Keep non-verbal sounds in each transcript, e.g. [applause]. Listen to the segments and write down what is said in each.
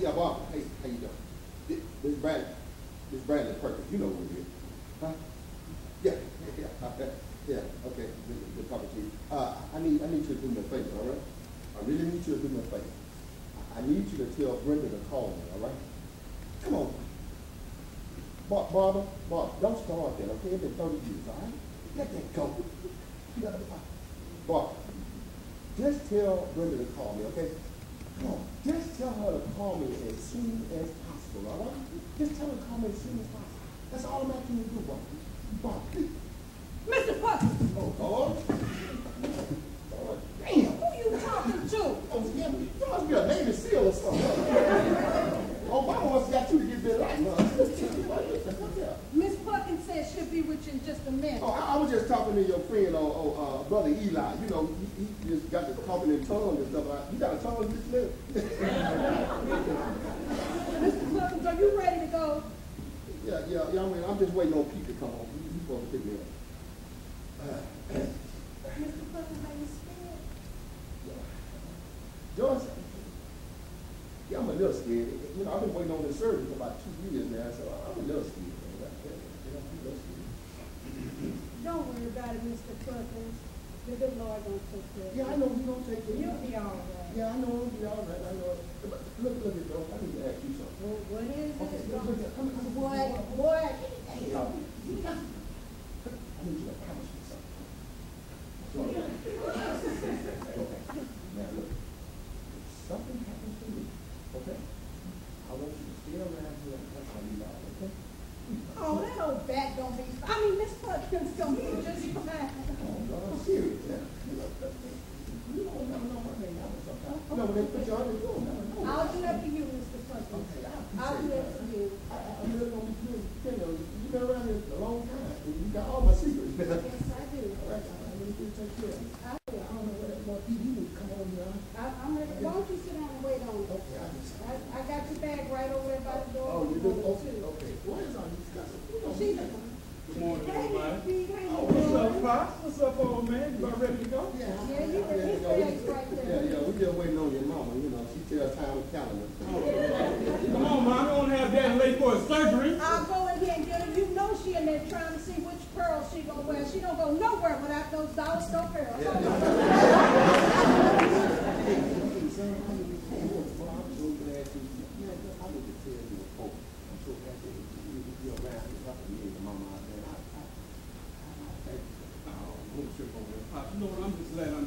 yeah, Bob. Hey, how you doing? This, this Bradley, is perfect. You know who it is, huh? Yeah, yeah, [laughs] yeah. Okay, good, good talking to you. Uh, I need, I need you to do me a favor, all right? I really need you to do me a favor. I need you to tell Brenda to call me, all right? Come on. Bar- Barbara, Barbara, don't start that, okay? It's been 30 years, all right? Let that go. [laughs] Barbara, just tell Brenda to call me, okay? soon as possible, all right? Just tell her to call me as soon as possible. That's all I'm asking you to do, Barbara.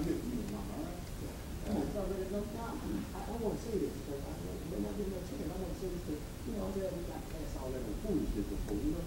trip you? I want to say this because I, when I get I want to say this because, you know, I'm glad we got past all that foolishness before, you know?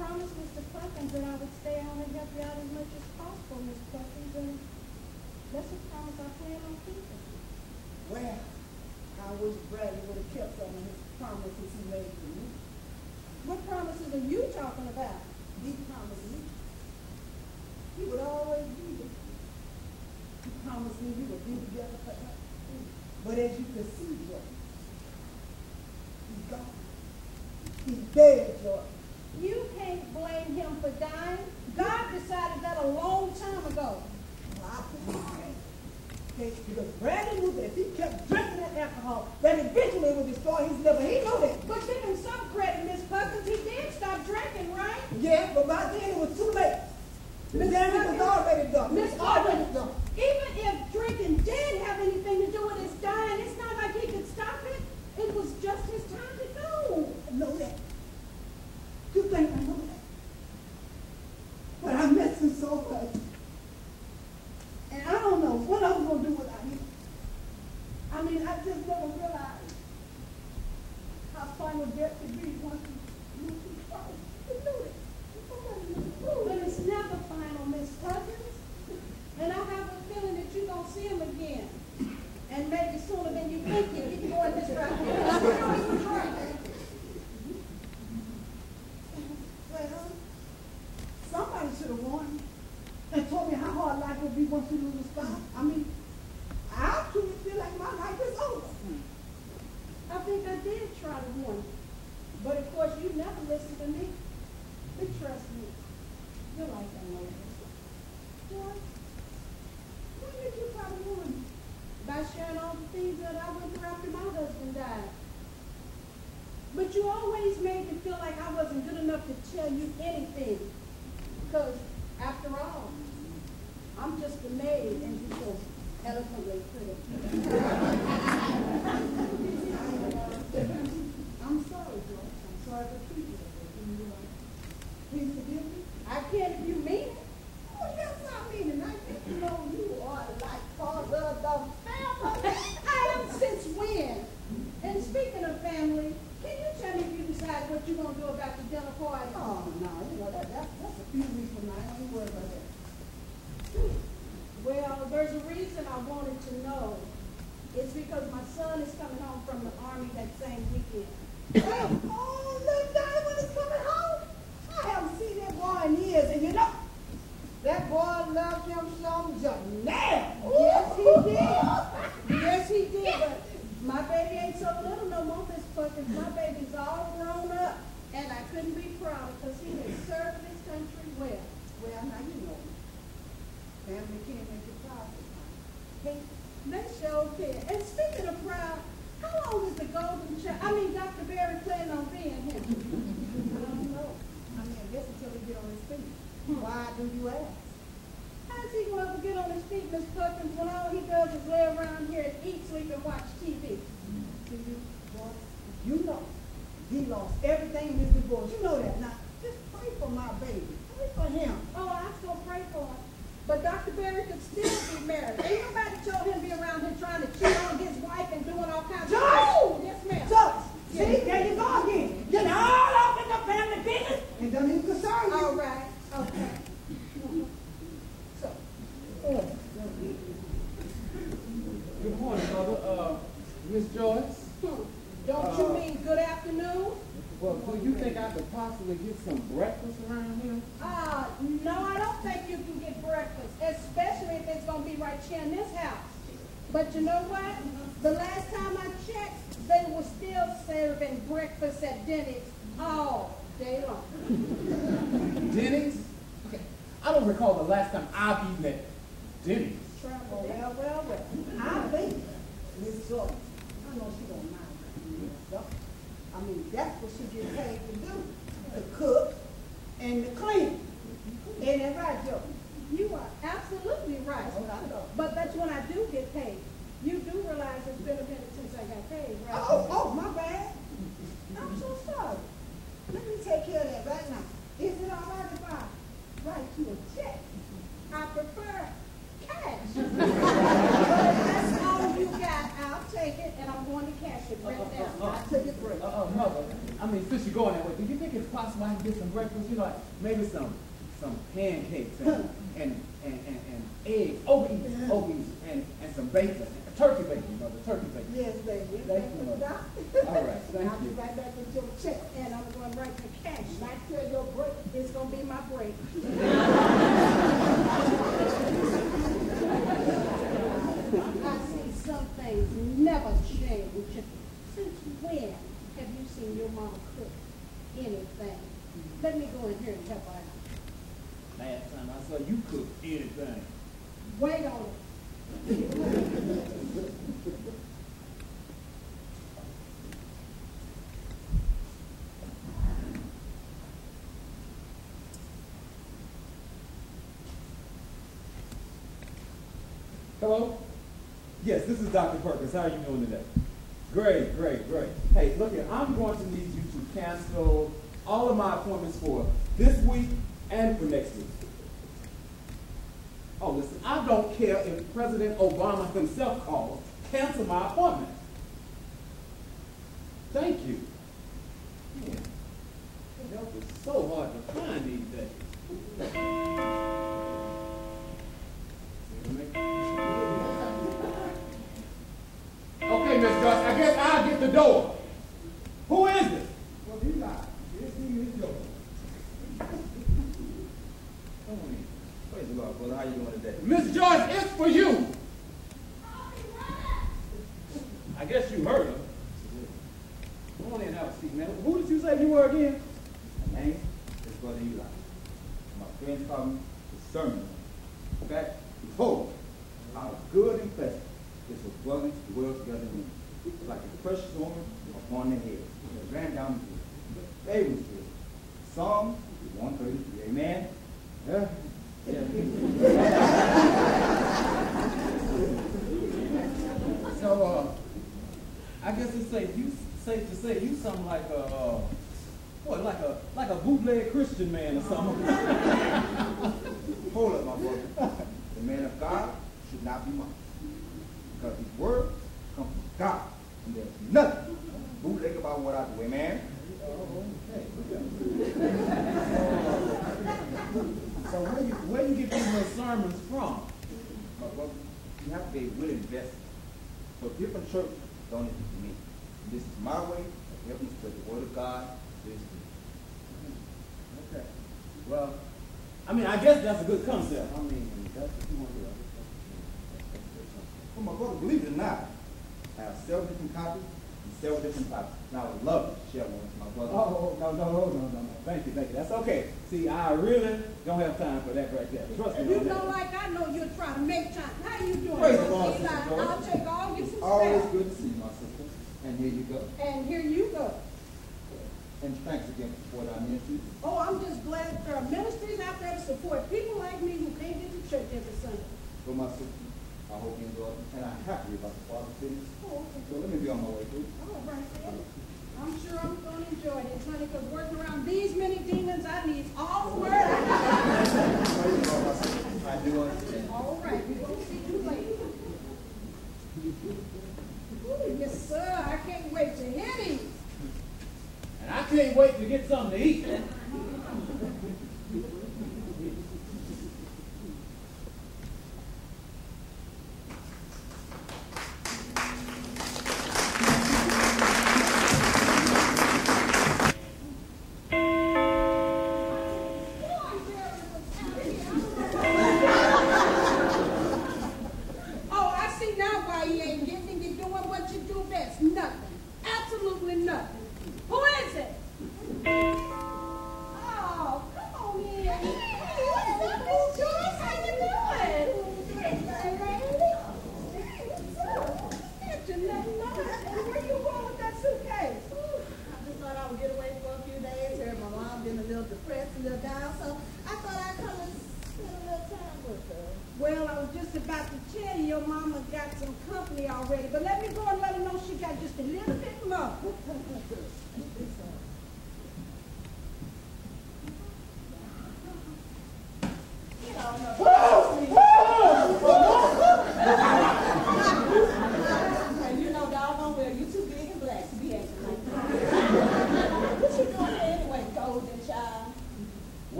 promised Mr. Perkins that I would ago. Because Brandon knew that if he kept drinking that alcohol, that eventually it would destroy his liver. He knew that. But give him some credit, Miss Perkins. He did stop drinking, right? Yeah, but by then it was too late. Miss Anderson was already done. Miss already done. Time I've eaten at Denny's. Well, Well, well, well, I think Miss Joyce, I know she don't mind stuff. I mean, that's what she get paid to do, to cook and to clean. Ain't that right, Joe? You are absolutely right. That's what I thought. But that's when I do get paid. You do realize it's been a minute since I got paid, right? Oh, oh, oh, my bad. I'm so sorry. Let me take care of that right now. Is it all right if I write you a check? I prefer cash. [laughs] That's all you got, I'll take it and I'm going to cash it right now. I'll take it break. Uh, uh, mother, I mean, since you're going that way, do you think it's possible I can get some breakfast? You know, like maybe some, some pancakes and, and, and, and, and eggs, oatmeal, oatmeal, and, and some bacon, turkey bacon, mother, turkey bacon. Yes, baby. Thank you, Mother. All right, thank I'll be right back with your check. And I'm going right to cash. Not till your break. is gonna be my break. I see some things never change. Since when have you seen your mama cook anything? Let me go in here and help her out. Last time I saw you cook anything. Wait on it. Hello? Yes, this is Dr. Perkins. How are you doing today? Great, great, great. Hey, look here, I'm going to need you to cancel all of my appointments for this week and for next week. Oh, listen, I don't care if President Obama himself calls. Cancel my appointment. Thank you. Man, help is so hard to find these days. Okay, Miss Joyce, I guess I'll get the door. Who is it? Well, you. It's me, Miss Joyce. Come on in. Praise the Lord, brother. How you doing today? Miss Joyce, it's for you. I guess you heard her. Come on in, have a seat, man. Who did you say you were again? My name is Brother Eli. My friends call me the sermon. In fact, behold, how good and pleasant is for brothers to dwell together in. Like a precious woman upon the head. It ran down the They was good. Psalm 133. Amen. Yeah. So, uh, I guess it's safe, you, safe to say you something like a, uh, what, like a, like a bootleg Christian man or something. [laughs] Hold up, my brother. The man of God should not be mocked. Because his word comes from God. And there's nothing bootleg about what I do. Amen. So where you, where you get these little sermons from? Uh, my brother, you have to be willing vessel. So different churches don't it to me. This is my way of helping spread the word of God. to his people. Okay. Well, I mean, I guess that's a good concept. I mean, that's what you want to do. Well, my brother, believe it or not, I have several different copies and several different Bibles. Now, I would love to share one with my brother. Oh, no, no, no, no, no, no. Thank you, thank you. That's okay. See, I really don't have time for that right there. Trust me You know, that. like I know you're trying to make time. How you doing? Praise the Lord, Eli? Sister I'll take all your some Always good to see you, my sister. And here you go. And here you go. And thanks again for supporting our ministry. Oh, I'm just glad there are ministries out there to support people like me who can't get to church every Sunday. For my sister, I hope you enjoy it. And I'm happy about the Father's business. Oh, okay. So let me be on my way through. All right, then. I'm sure I'm gonna enjoy this, honey, because working around these many demons, I need all the word I got. Praise the Lord, my. I do understand. All right, we're gonna see you later. Ooh, Yes, sir, I can't wait to hear these. And I can't wait to get something to eat.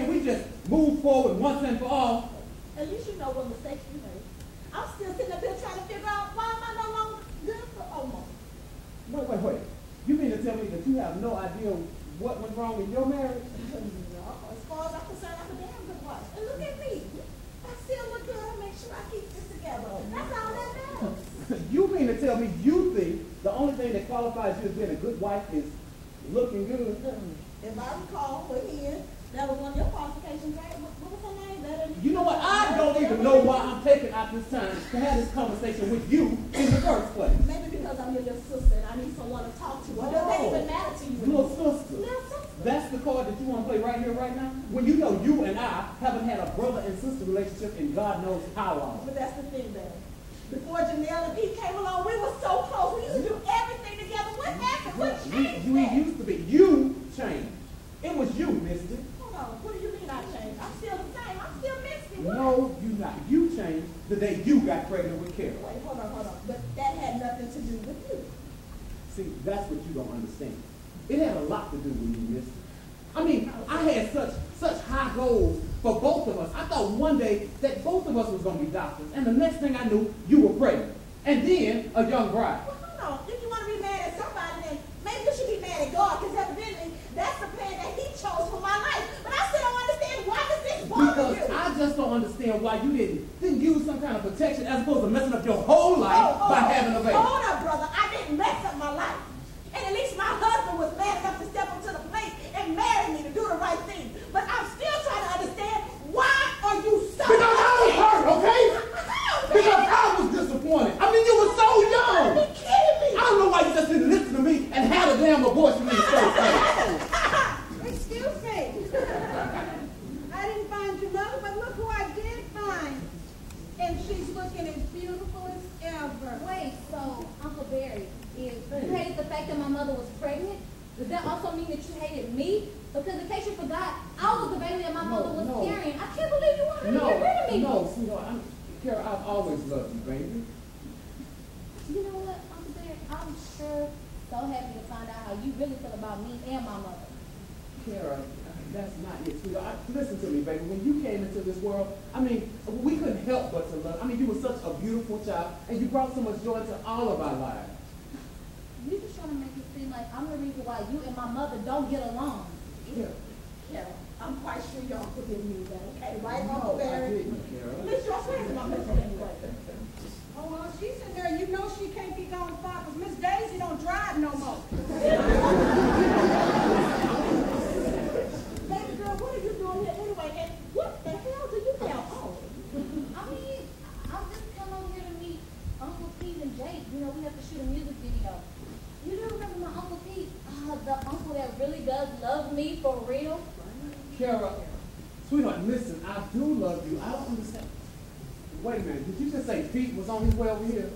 Can we just move forward once and for all? At least you know what mistakes you made. I'm still sitting up here trying to figure out why am I no longer good for Omar? Wait, wait, wait. You mean to tell me that you have no idea what went wrong in your marriage? [laughs] No, as far as I'm concerned, I'm a damn good wife. And look at me. I still look good. I make sure I keep this together. That's all that matters. [laughs] you mean to tell me you think the only thing that qualifies you as being a good wife is looking good? [laughs] If I recall, we're here. That was one of your qualifications, right? What, what was her name? Better You know what? I don't even know why I'm taking out this time to have this conversation with you in the first place. Maybe because I'm your little sister and I need someone to talk to. Or does that even matter to you? Little sister. Little sister. That's the card that you want to play right here, right now? When you know you and I haven't had a brother and sister relationship in God knows how long. But that's the thing, baby. Before Janelle and Pete came along, we were so close. We used to do everything together. What happened? What changed we that? used to be. You changed. It was you, Misty. Oh, what do you mean I changed? I'm still the same. I'm still Misty. What? No, you not. You changed the day you got pregnant with Carol. Wait, hold on, hold on. But that had nothing to do with you. See, that's what you don't understand. It had a lot to do with you, Misty. I mean, I had such such high goals for both of us. I thought one day that both of us was going to be doctors, and the next thing I knew, you were pregnant, and then a young bride. Well, hold on. If you want to be mad at somebody, then maybe you should be mad at God, because evidently that's the plan that He chose for my life. But I still don't understand why does this bother Because you? I just don't understand why you didn't didn't use some kind of protection as opposed to messing up your whole life Oh, oh, by having a baby. Hold up, brother. I didn't mess up my life. And at least my husband was man enough to step up to the plate and marry me to do the right thing. But I'm still trying to understand why are you so Because I was hurt, okay? [laughs] How. Because I was disappointed. I mean, you were so young. gotta be kidding. I don't know why you just didn't listen to me and had a damn abortion in the first place. [laughs] Excuse me. [laughs] I didn't find your mother, but look who I did find. And she's looking as beautiful as ever. Wait, so Uncle Barry, is you hated the fact that my mother was pregnant? Does that also mean that you hated me? Because in case you forgot, I was the baby that my No, mother was no. carrying. I can't believe you wanted to No, get rid of me. no, sweetheart. I'm, Carol, I've always loved you, baby. You know what, Uncle Barry? I'm sure so happy to find out how you really feel about me and my mother. Kara, that's not it, sweetheart. I, listen to me, baby. When you came into this world, I mean, we couldn't help but to love. I mean, you were such a beautiful child, and you brought so much joy to all of our lives. You're just trying to make it seem like I'm the reason why you and my mother don't get along. Yeah. Carol, I'm quite sure y'all forgive me that, okay? Right, no, Uncle Barry? I didn't, Carol. Y'all swear to my husband anyway. Oh, well, she's in there. You know she can't be gone far because Miss Daisy don't drive no more. [laughs] Baby girl, what are you doing here anyway? And what the hell do you now own? I mean, I just come over here to meet Uncle Pete and Jake. You know, we have to shoot a music video. You don't remember my Uncle Pete? Uh, the uncle that really does love me for real? Kara, sweetheart, listen, I do love you. I don't understand. Wait a minute, did you just say Pete was on his way over here?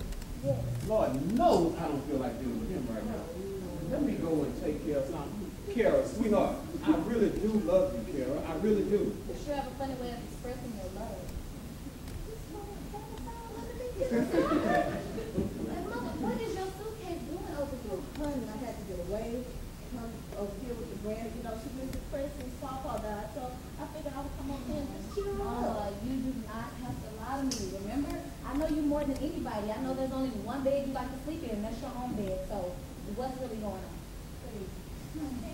Yeah. Lord knows I don't feel like dealing with him right now. Let me go and take care of something. Kara, sweetheart, I really do love you, Kara. I really do. You sure have a funny way of expressing your love. like, Mother, what is your suitcase doing over here? Honey, I had to get away and come over here with the brand. You know, she was depressed and softball that I told remember? I know you more than anybody. I know there's only one bed you like to sleep in, and that's your own bed. So what's really going on? Please.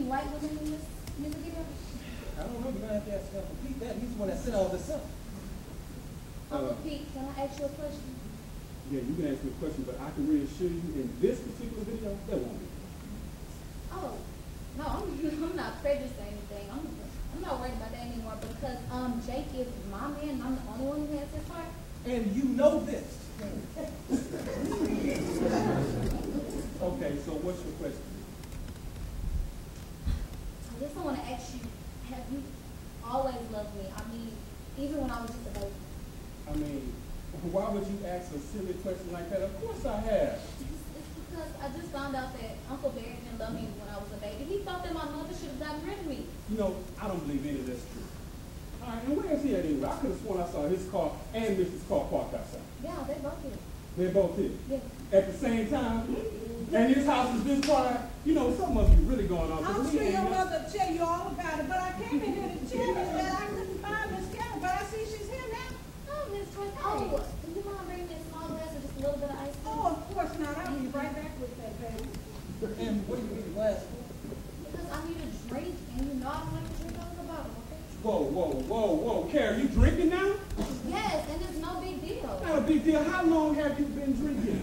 Any white women in this music video? I don't know. You're gonna have to ask Uncle Pete that. He's the one that sent all this up. Uncle Pete, can I ask you a question? Yeah, you can ask me a question, but I can reassure you in this particular video, there won't be. Oh, no, I'm, [laughs] I'm not prejudiced or anything. I'm, I'm not worried about that anymore because um Jake is my man. and I'm the only one who has his heart. And you know this. [laughs] Okay, so what's your question? I guess I want to ask you: Have you always loved me? I mean, even when I was just a baby. I mean, [laughs] why would you ask a silly question like that? Of course I have. [laughs] It's, because I just found out that Uncle Barry didn't love me when I was a baby. He thought that my mother should have gotten rid of me. You know, I don't believe any of that's true. All right, and where is he at anyway? I could have sworn I saw his car and Mrs. car parked outside. Yeah, they both did. They're both here. Yeah. At the same time, mm-hmm. and his house is this quiet. You know, something must be really going on. 'cause I'm we sure your mother will tell you all about it, but I came in here to tell you that I couldn't find Miss Karen, but I see she's here now. Oh, Miss Troy. Oh, oh do you mind bringing me a small glass of just a little bit of ice cream? Oh, of course not. I'll be right back with that, baby. And what do you get the glass for? Because I need a drink, and you know I don't like to drink out of the bottle, okay? Whoa, whoa, whoa, whoa. Karen, you drinking now? Yes, and it's no big deal. Not a big deal. How long have you been drinking?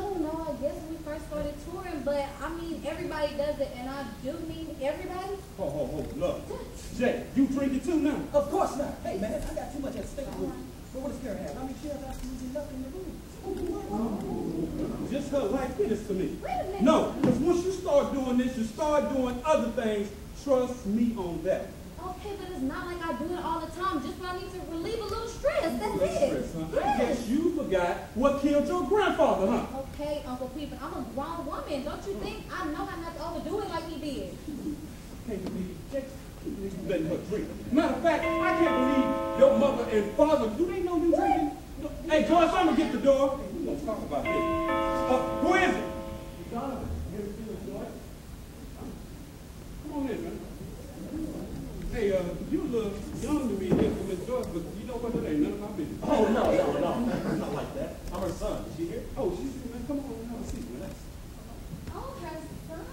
I don't know, I guess we first started touring, but I mean, everybody does it, and I do mean everybody. Ho, ho, ho, look. Jay, you drinking too now? Of course not. Hey, man, I got too much at stake with But what does Karen have? I mean, she has absolutely nothing to lose. Just her like this to me. Wait a minute. No, because once you start doing this, you start doing other things. Trust me on that. Okay, Okay, but it's not like I do it all the time, just when I need to relieve a little stress. That's it. Stress, huh? I guess you forgot what killed your grandfather, huh? Okay, Uncle Pete, but I'm a grown woman. Don't you think I know how not to overdo it like he did? Can't believe Jackson. You letting her drink. Matter of fact, I can't believe your mother and father, do they know you drinking? Hey, Joyce, I'm gonna get the door. We're gonna talk about this. Uh, who is it? Donovan. Here it is, Joyce. Come on in, man. Hey, uh, you a little young to be here for Miss Joyce, but you know what? It ain't none of my business. Oh, no, no, no. Not like that. I'm her son. Is she here? Oh, she's here, man. Come on, have a seat, man. Oh, her son.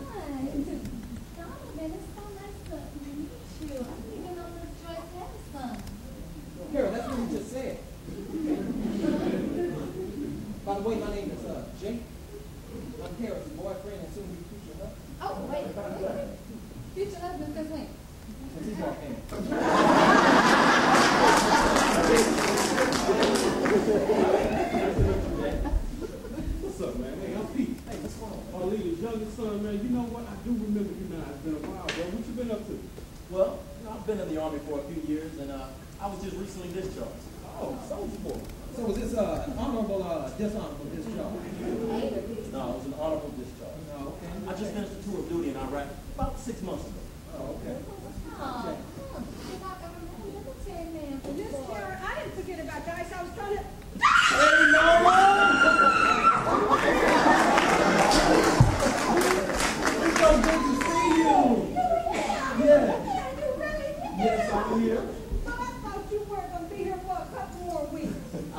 Donovan, it's so nice to meet you. I didn't even know Miss Joyce had a son. Carol, that's what you just said. By the way, my name is uh, Jake. I'm Carol's boyfriend and soon to be future husband. Oh, wait. Future husband since when? Since he walked. What's up, man? Hey, I'm Pete. Hey, what's going on? Arlena's youngest son, man. You know what? I do remember you now. It's been a while, bro. What you been up to? Well, you know, I've been in the army for a few years, and uh, I was just recently discharged. Oh, soldier boy. So was this uh, an honorable, uh, dishonorable discharge? No, it was an honorable discharge. Oh, okay. I just finished a tour of duty in Iraq about six months ago.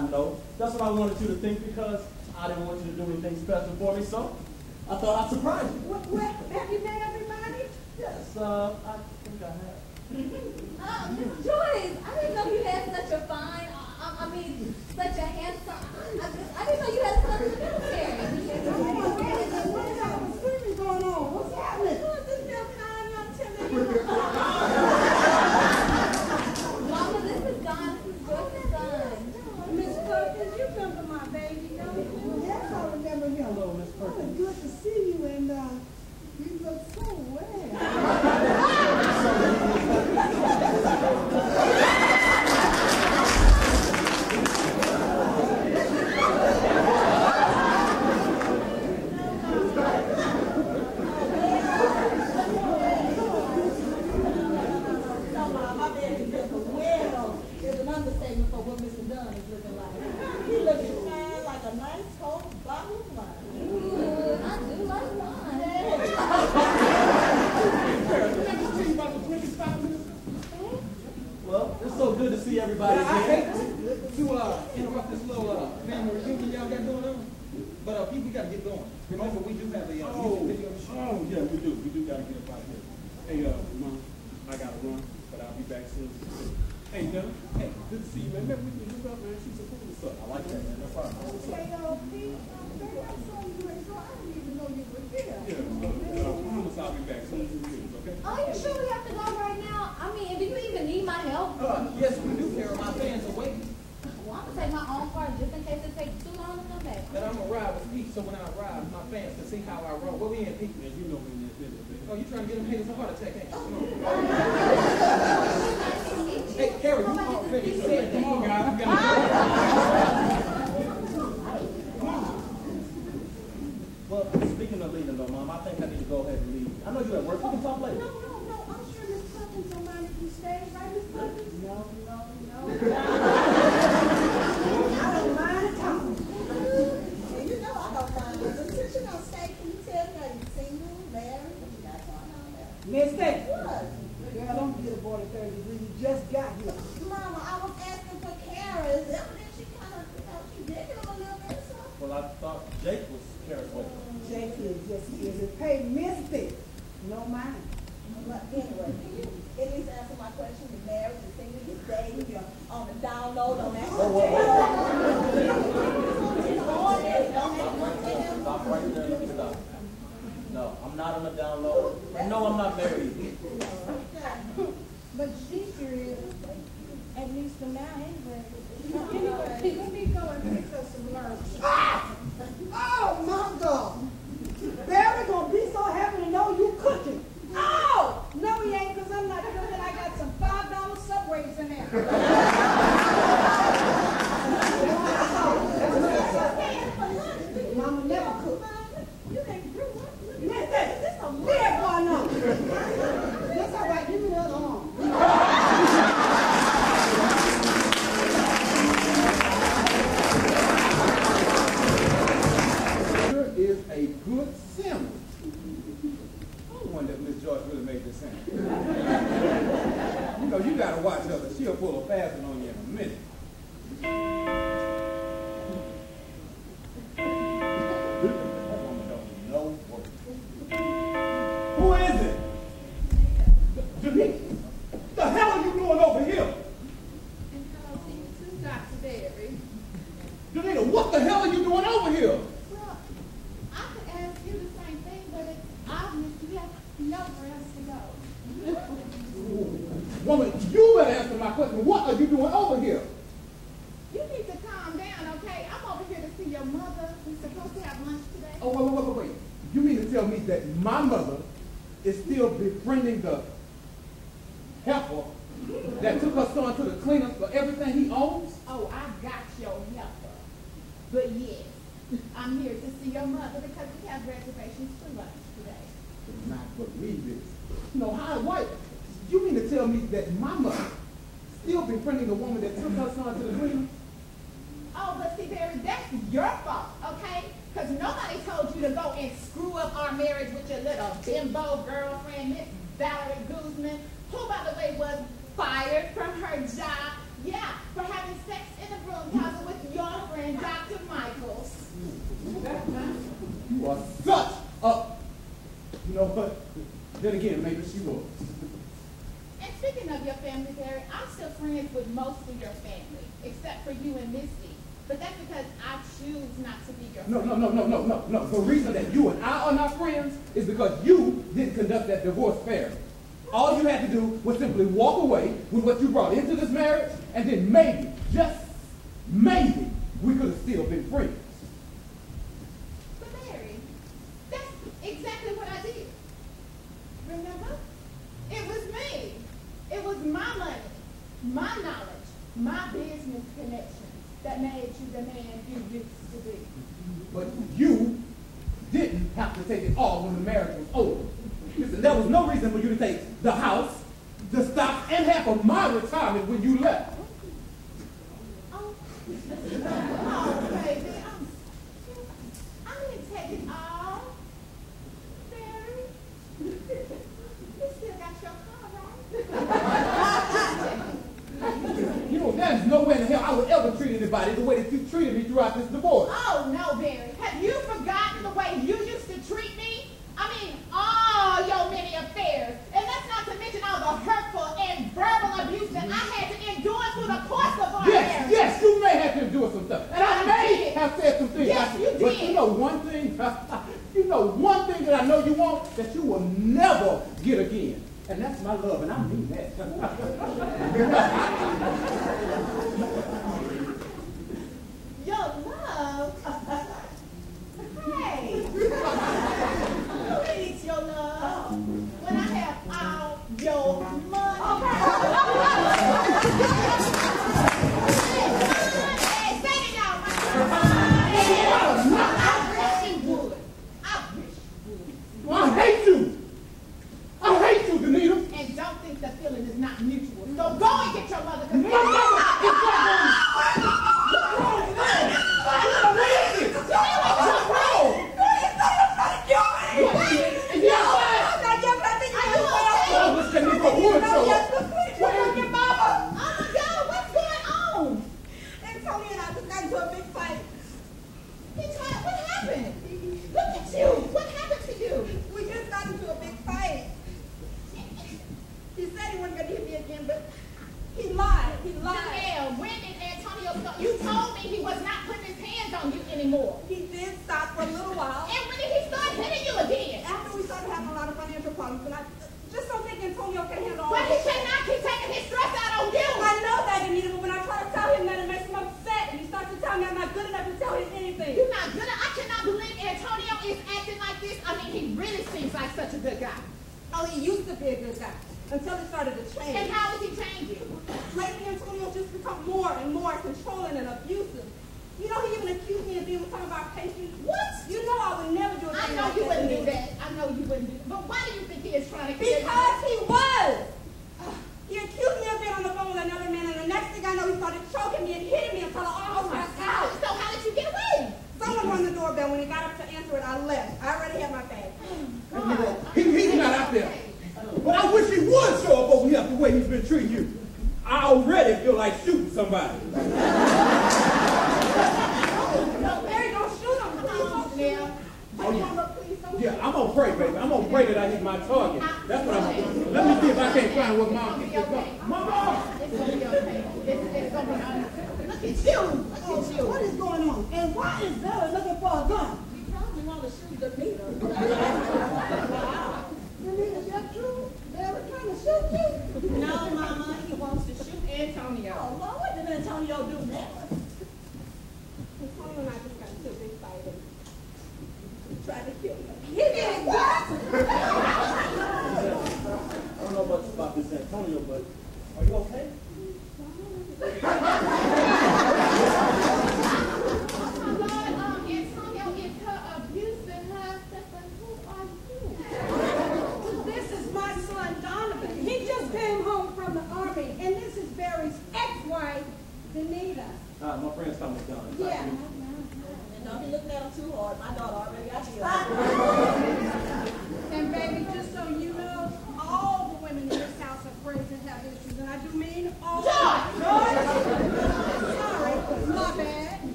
I know. That's what I wanted you to think because I didn't want you to do anything special for me, so I thought I'd surprise you. What, what, have you met everybody? Yes, uh, I think I have. Miss [laughs] Joyce, I didn't know you had such a fine, I, I mean, such a handsome, I, just, I didn't know you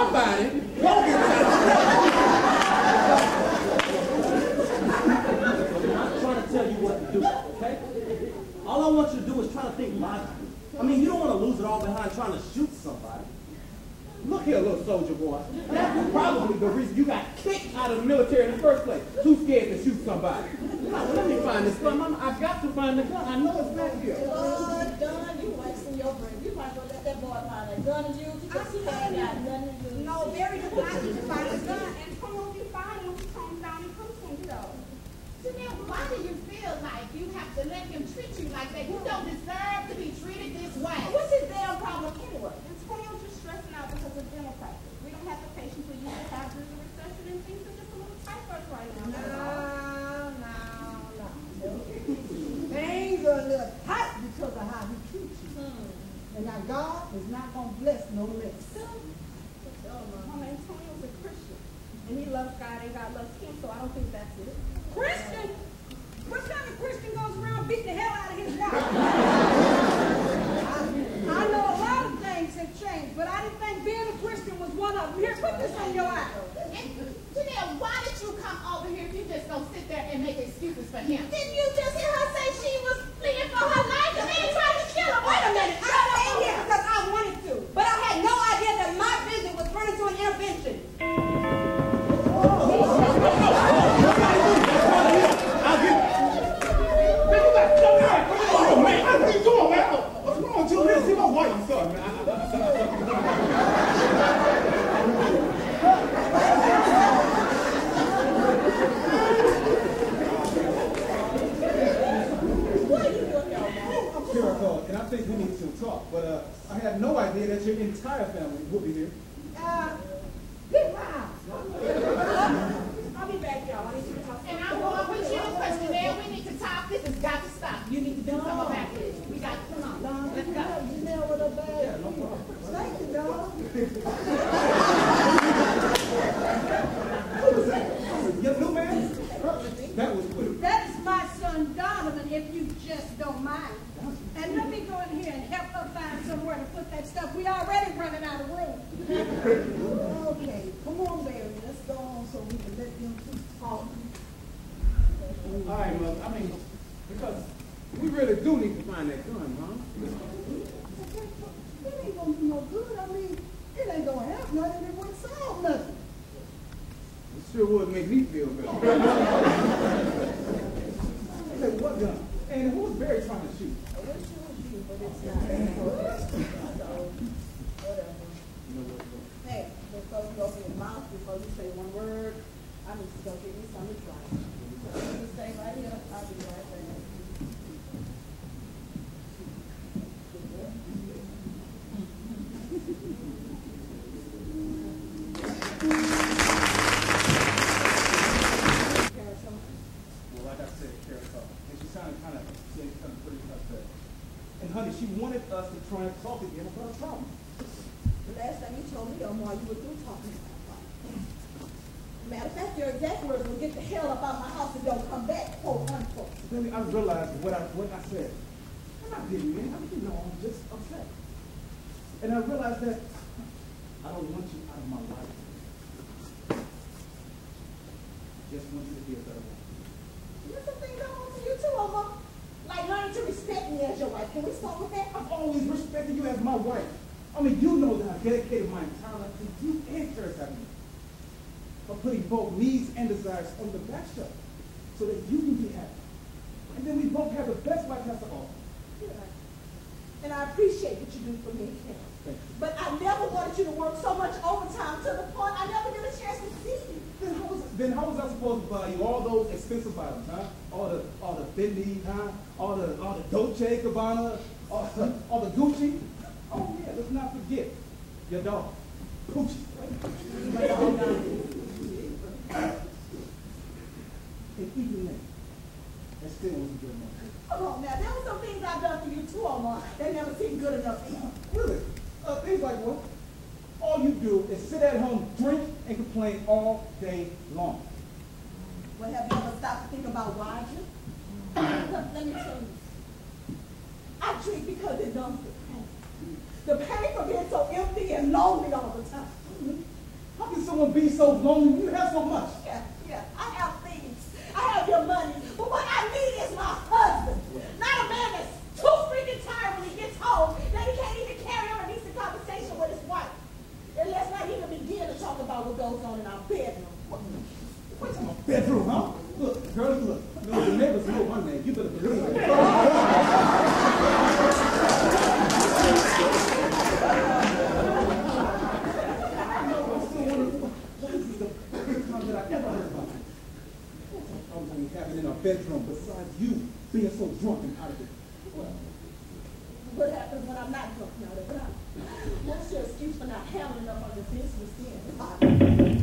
somebody walking I'm not trying to tell you what to do, okay? All I want you to do is try to think logically. I mean, you don't want to lose it all behind trying to shoot somebody. Look here, little soldier boy. That's probably the reason you got kicked out of the military in the first place. Too scared to shoot somebody. Now, let me find this gun. I've got to find the gun. I know it's back here. why do you feel like you have to let him want you out of my life. Just want you to be a better woman. There's some things I want for you too, Omar. Like learning to respect me as your wife. Can we start with that? I've always respected you as my wife. I mean, you know that I've dedicated my entire life to you and Terrence Avenue. By putting both needs and desires on the back shelf so that you can be happy. And then we both have the best life has to offer. And I appreciate what you do for me, Kim. Thank you. But I never wanted you to work so much overtime to the point I never get a chance to see you. Then how was then how was I supposed to buy you all those expensive items, huh? All the all the Fendi, huh? All the all the Dolce Gabbana, all the, all the Gucci. Oh yeah, let's not forget your dog, Gucci. My dog down here. And even then, that still wasn't good enough. Come on now, there were some things I've done for you too, Omar. They never seemed good enough for you. Really? Uh, things like what? All you do is sit at home, drink, and complain all day long. Well, have you ever stopped to think about why you? Let me tell you. I drink because it numbs the pain. The pain from being so empty and lonely all the time. How can someone be so lonely? when You have so much. Yeah, yeah, I have things. I have your money. But what I need is my husband. Not a man that's too freaking tired when he gets home that he can't even carry on a decent conversation with his wife. And let's not even begin to what goes on in our bedroom. What's in my bedroom, huh? Look, girls, look. look the neighbors know my name. You better believe it. This is the first time that I ever heard about it. I was only in our bedroom besides you being so drunk and out of it. What happens when I'm not drunk now? What's your excuse for not handling up on the business then?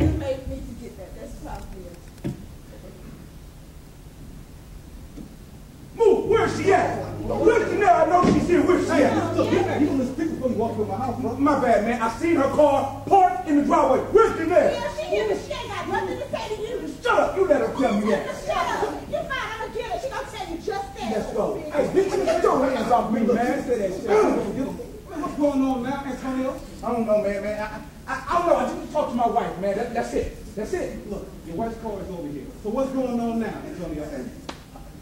You made me forget that. That's probably it. Move! Where's she at? Where's she now? I know she's here. Where's she Hey, at? look, you you gonna speak before you walk through my house, bro. My bad, man. I seen her car parked in the driveway. Where's she there? Yeah, she here, but she ain't got nothing to say to you. Shut up. You let her tell me that. Shut up. You fine. I'm gonna get her. She gonna tell you just that. Let's go. Hey, bitch, get your hands off me, man. Say that shit. Man, What's going on now, Antonio? I don't know, man, man. I, I, I don't know. I just talked to my wife, man. That, that's it. That's it. Look, your wife's car is over here. So what's going on now, Antonio?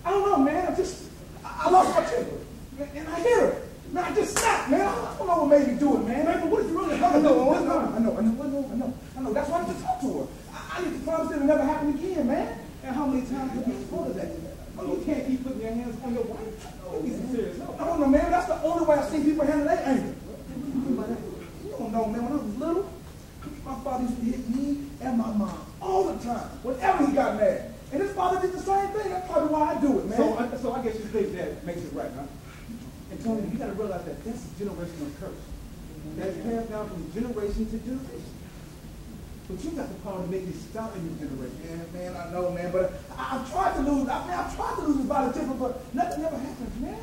I don't know, man. I just, I, I lost my temper. And, and I hear it. Man, I just snapped, man. I don't know what made me do it, man. Man, but what is really I happening? know, I I know, I know, I know, I know, I know. I know. That's why I need to talk to her. I, I need to promise that it'll never happen again, man. And how many times have you told her that? You can't keep putting your hands on your wife. You need some serious. I don't know, man. That's the only way I've seen people handle that anger. You don't know, man. When I was little, my father used to hit me and my mom all the time. Whenever he got mad. And his father did the same thing. That's probably why I do it, man. So, I- so I guess you think that makes it right, huh? And Tony, you gotta realize that that's a generational curse. That's passed down from generation to generation. But you got the power to make it stop in your generation. Yeah, man, I know, man, but I, I've tried to lose, I mean, I've tried to lose this body temper, but nothing ever happens, man.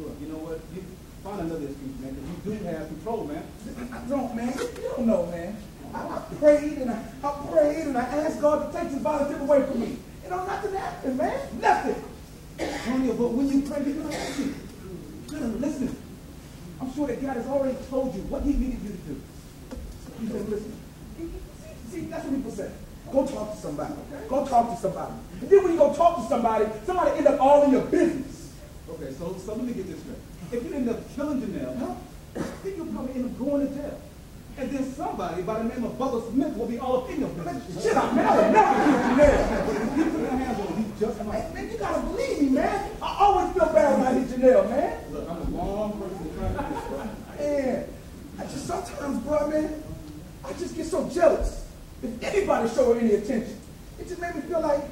Look, you know what? You find another excuse, man, because you do have control, man. I don't, man. You don't know, man. I, I prayed and I, I prayed and I asked God to take this body temper away from me. You know, nothing happened, man. Nothing. Antonio, but when you pray, you're gonna listen. Listen. I'm sure that God has already told you what He needed you to do. He said, listen. See, that's what people say. Go talk to somebody. Go talk to somebody. And then when you go talk to somebody, somebody end up all in your business. Okay, so so let me get this straight. If you end up killing Janelle, huh, then you'll probably end up going to jail. And then somebody by the name of Bubba Smith will be all up in your business. Shut up, man. I would never do Janelle. But if you put your hands on he just might. Man, man, you gotta believe me, man. I always feel bad when I hit Janelle, man. Look, I'm a long person to try to this, bro. Man, I just sometimes, bro, man, I just get so jealous. If anybody show her any attention, it just made me feel like,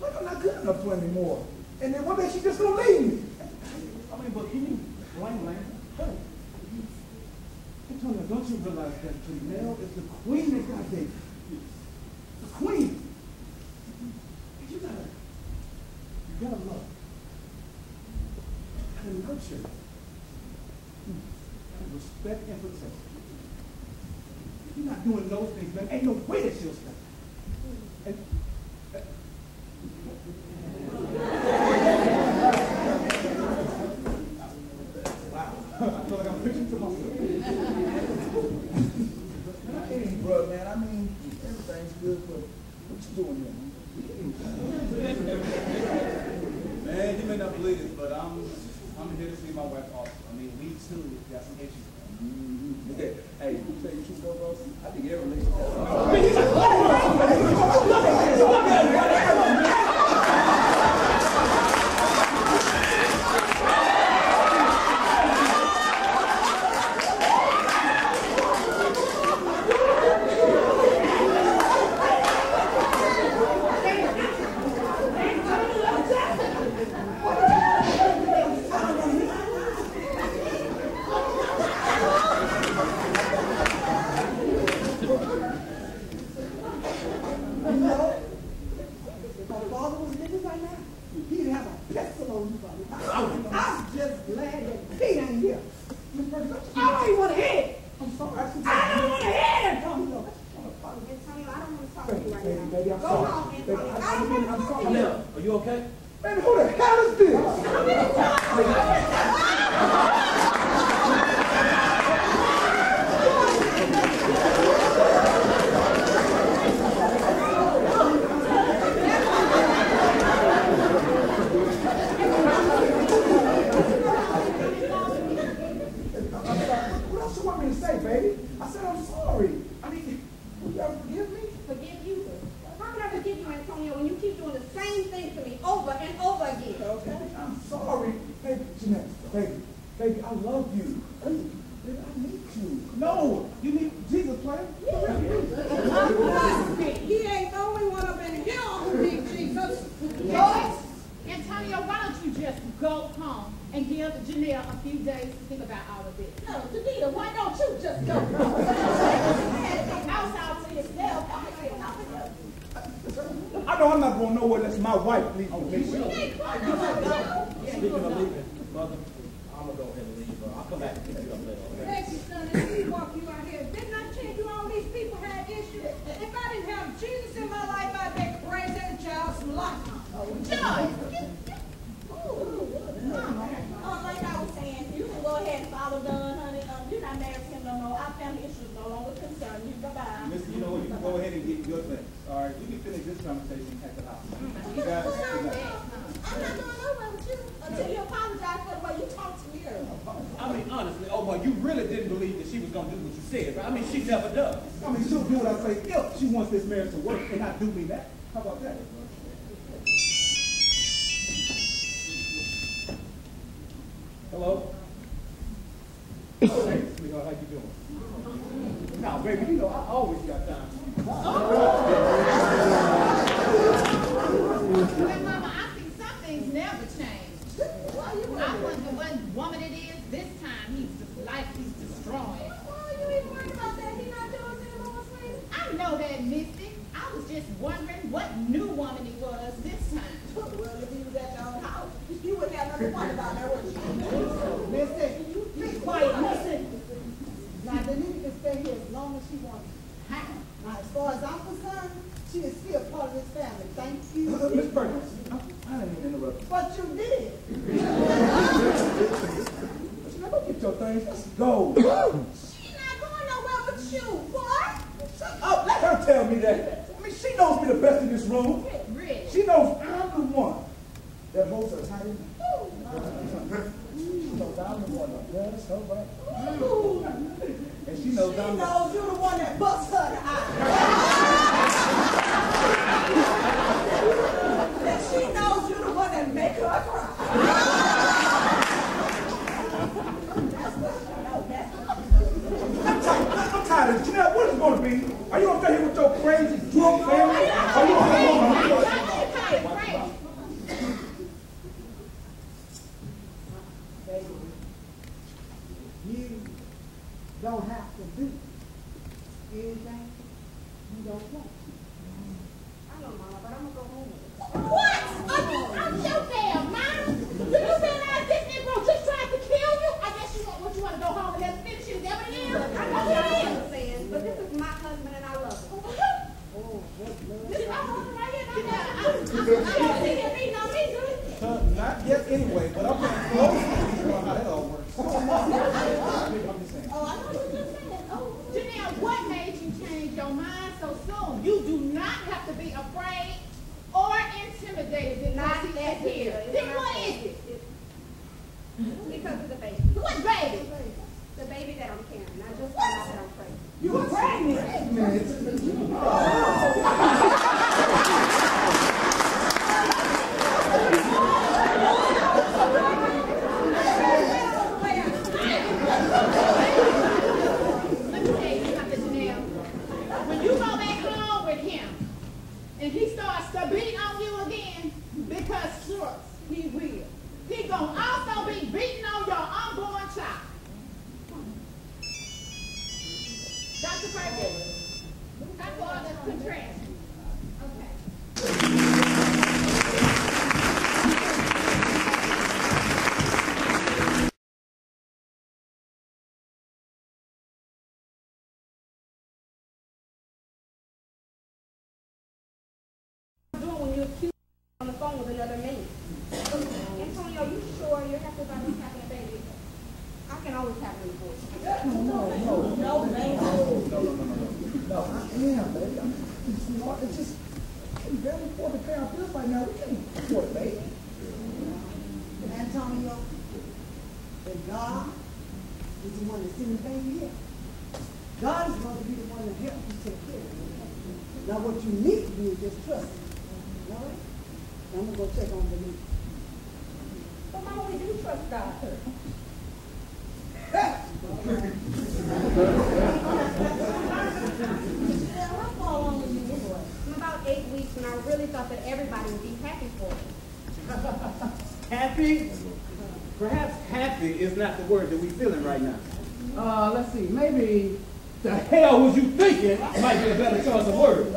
like I'm not good enough for anymore. And then one day she just gonna leave me. I mean, but can you blame? Hey, Antonio, don't you realize that Janelle is the queen that God gave? The queen. And you gotta, you gotta love. You gotta nurture. Hmm. And respect and protect. If you're not doing those things, man, ain't no way that she'll stop. And, uh, [laughs] wow, [laughs] I feel like I'm preaching to myself. Hey, bro, man, I mean, everything's good, but what you doing here? Man, you may not believe this, but I'm I'm here to see my wife also. I mean, we too got some issues. Mm-hmm. Hey, hey, you tell you truth, though. I think every relationship. Can go ahead and follow Dunn, honey. Um, you're not married to him no more. Our family issues no longer concern you. Bye-bye. Mister, you know what? You can go ahead and get your things. All right, you can finish this conversation at the house. You guys, good night. I'm not going nowhere with you until you apologize for the way you talked to me earlier. I mean, honestly, oh boy, you really didn't believe that she was gonna do what you said, right? I mean, she never does. I mean, she'll do what I say if she wants this marriage to work and not do me that. How about that? Hello? How you doing? Now, baby, you know I always got time. Miss Perkins, I, didn't mean to interrupt. But you did. Now go get your things. Let's go. she not going nowhere with you, boy. Oh, let her tell me that. I mean, she knows me the best in this room. Rich. She knows I'm the one that holds her tight end. She knows I'm the one that does her right. And she knows she I'm knows the... you're the one that busts her the eye. Janelle, what is it going to be? Are you going to stay here with your crazy drunk family? Are you up You don't have on the phone with another man. Antonio, you sure you're happy about this a baby? I can always have an abortion. No, no, no, no, no, no, no, No, I am, baby. I'm, you know, it's just, can barely afford to pay our bills right now. We can't afford a baby. Antonio, if God is the one that's in the baby here, God is going to be the one that helps you take care of it. Now, what you need to do is just trust Him and go check on the meat. But Mama, we do trust God. How far along were you anyway? I'm about eight weeks, and I really thought that everybody would be happy for me. happy? Perhaps happy is not the word that we're feeling right now. Uh, let's see, maybe the hell was you thinking might be a better choice of words.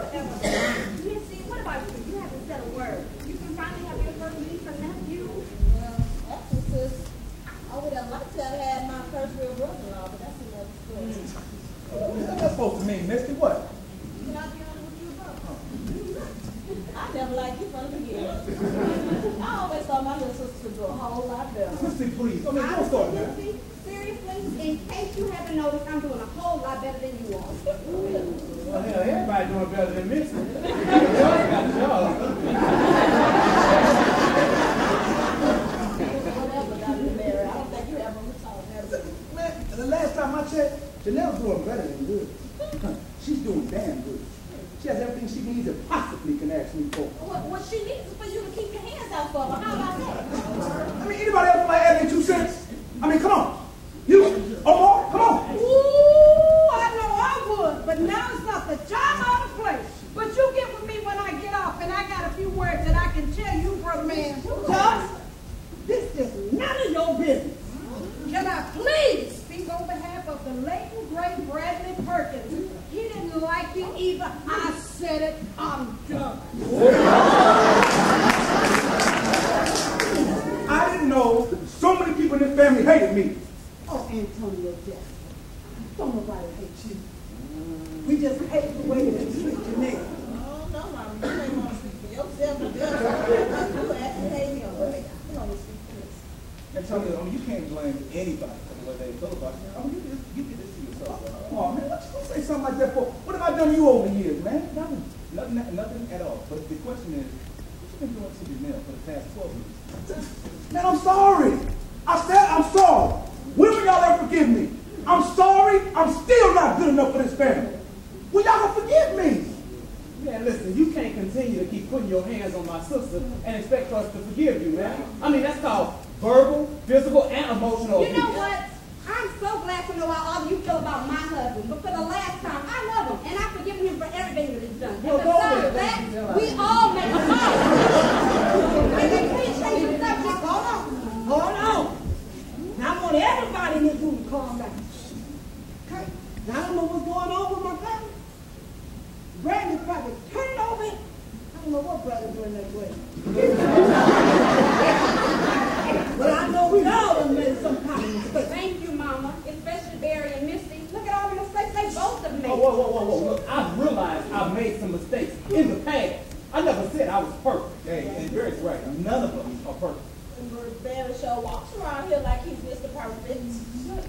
Walks around here like he's Mr. Perfect.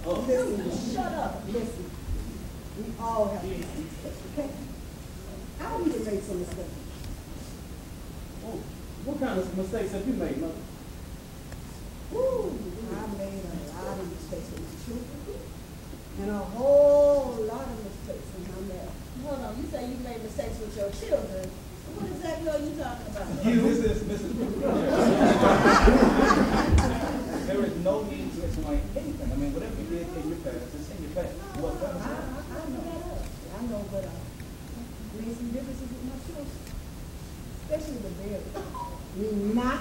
Oh, Shut up. Listen. Shut up. Listen, we all have made some mistakes, okay? I need to made some mistakes. Oh, what kind of mistakes have you made, mother? Woo, I made a lot of mistakes with my children. And a whole lot of mistakes in my marriage. Hold on, you say you made mistakes with your children. What exactly are you talking about? This is, this is. There is no need to explain anything. I mean, whatever you your it's in I, know, but I made some differences with my children. Especially the baby. I mean, not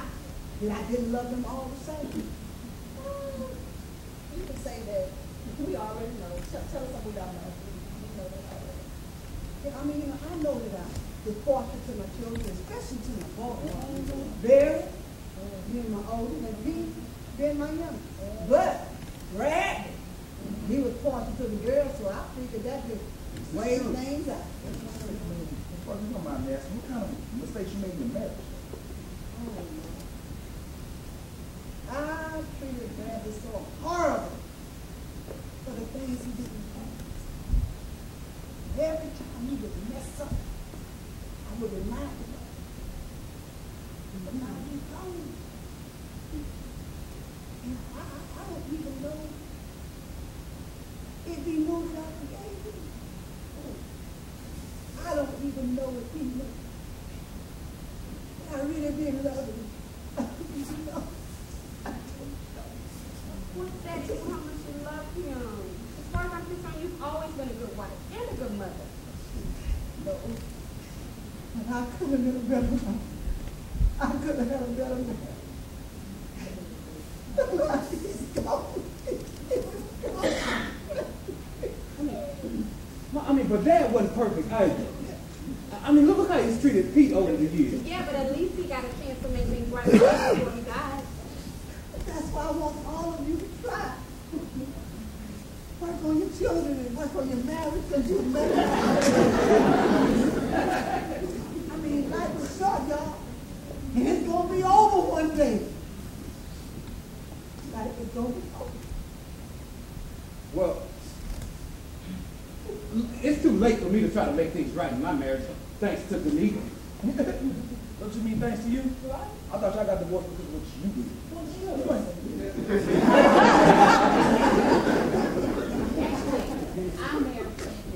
that I didn't love them all the same. You can say that. We already know. Tell, us something we don't that. Yeah, I mean, I know that I defaulted to my children, especially to my boy. Barry, being my oldest, and he being my youngest. But Brad, he was pointing to the girls, so I figured that would weigh things out. Well, you don't mind me asking, what kind of mistakes you made in marriage? I treated Bradley so horrible for the things he didn't do. Every time he would mess up, I would remind him of it. But now he's gone. And I, I, I don't even know he that I forgave him. I don't even know if he knew. I really didn't love him. you [laughs] know? What's that? Just how much you love him. As far as I'm concerned, you've always been a good wife and a good mother. No. But I could have been a better one. I could have had a better man. He's gone. He's gone. Well, I mean, but Dad wasn't perfect either. I- I mean, look at how he's treated Pete over the years. Yeah, but at least he got a chance to make things right before he died. [laughs] That's why I want all of you to try. Work on your children and work on your marriage because you're married. I mean, life is short, y'all. And it's going to be over one day. Life is going to be over. Well, it's too late for me to try to make things right in my marriage, thanks to Danita. [laughs] Don't you mean thanks to you? I thought y'all got divorced because of what you did. I married Brandon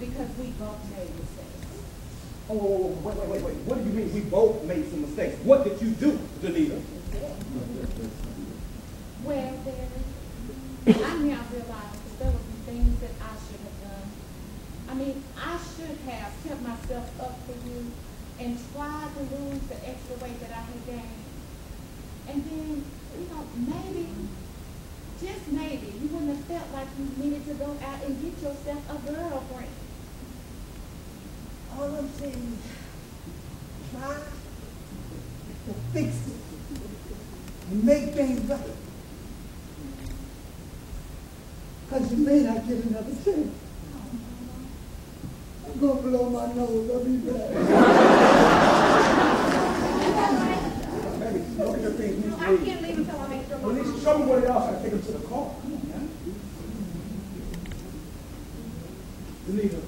because we both made mistakes. Oh, wait, wait, wait, wait. What do you mean we both made some mistakes? What did you do, Danita? Well, Barry, I now realize that there were some things that I should have done. I mean, I should have kept myself up for you and tried to lose the extra weight that I had gained. And then, you know, maybe, just maybe, you wouldn't have felt like you needed to go out and get yourself a girlfriend. All I'm saying is try to fix it and make things right. Because you may not get another chance. Gonna blow my nose, I'll be back. Baby, look at the I can't leave until I make sure. Well, Lisa, show me what it else. I take him to the car. Come on, man.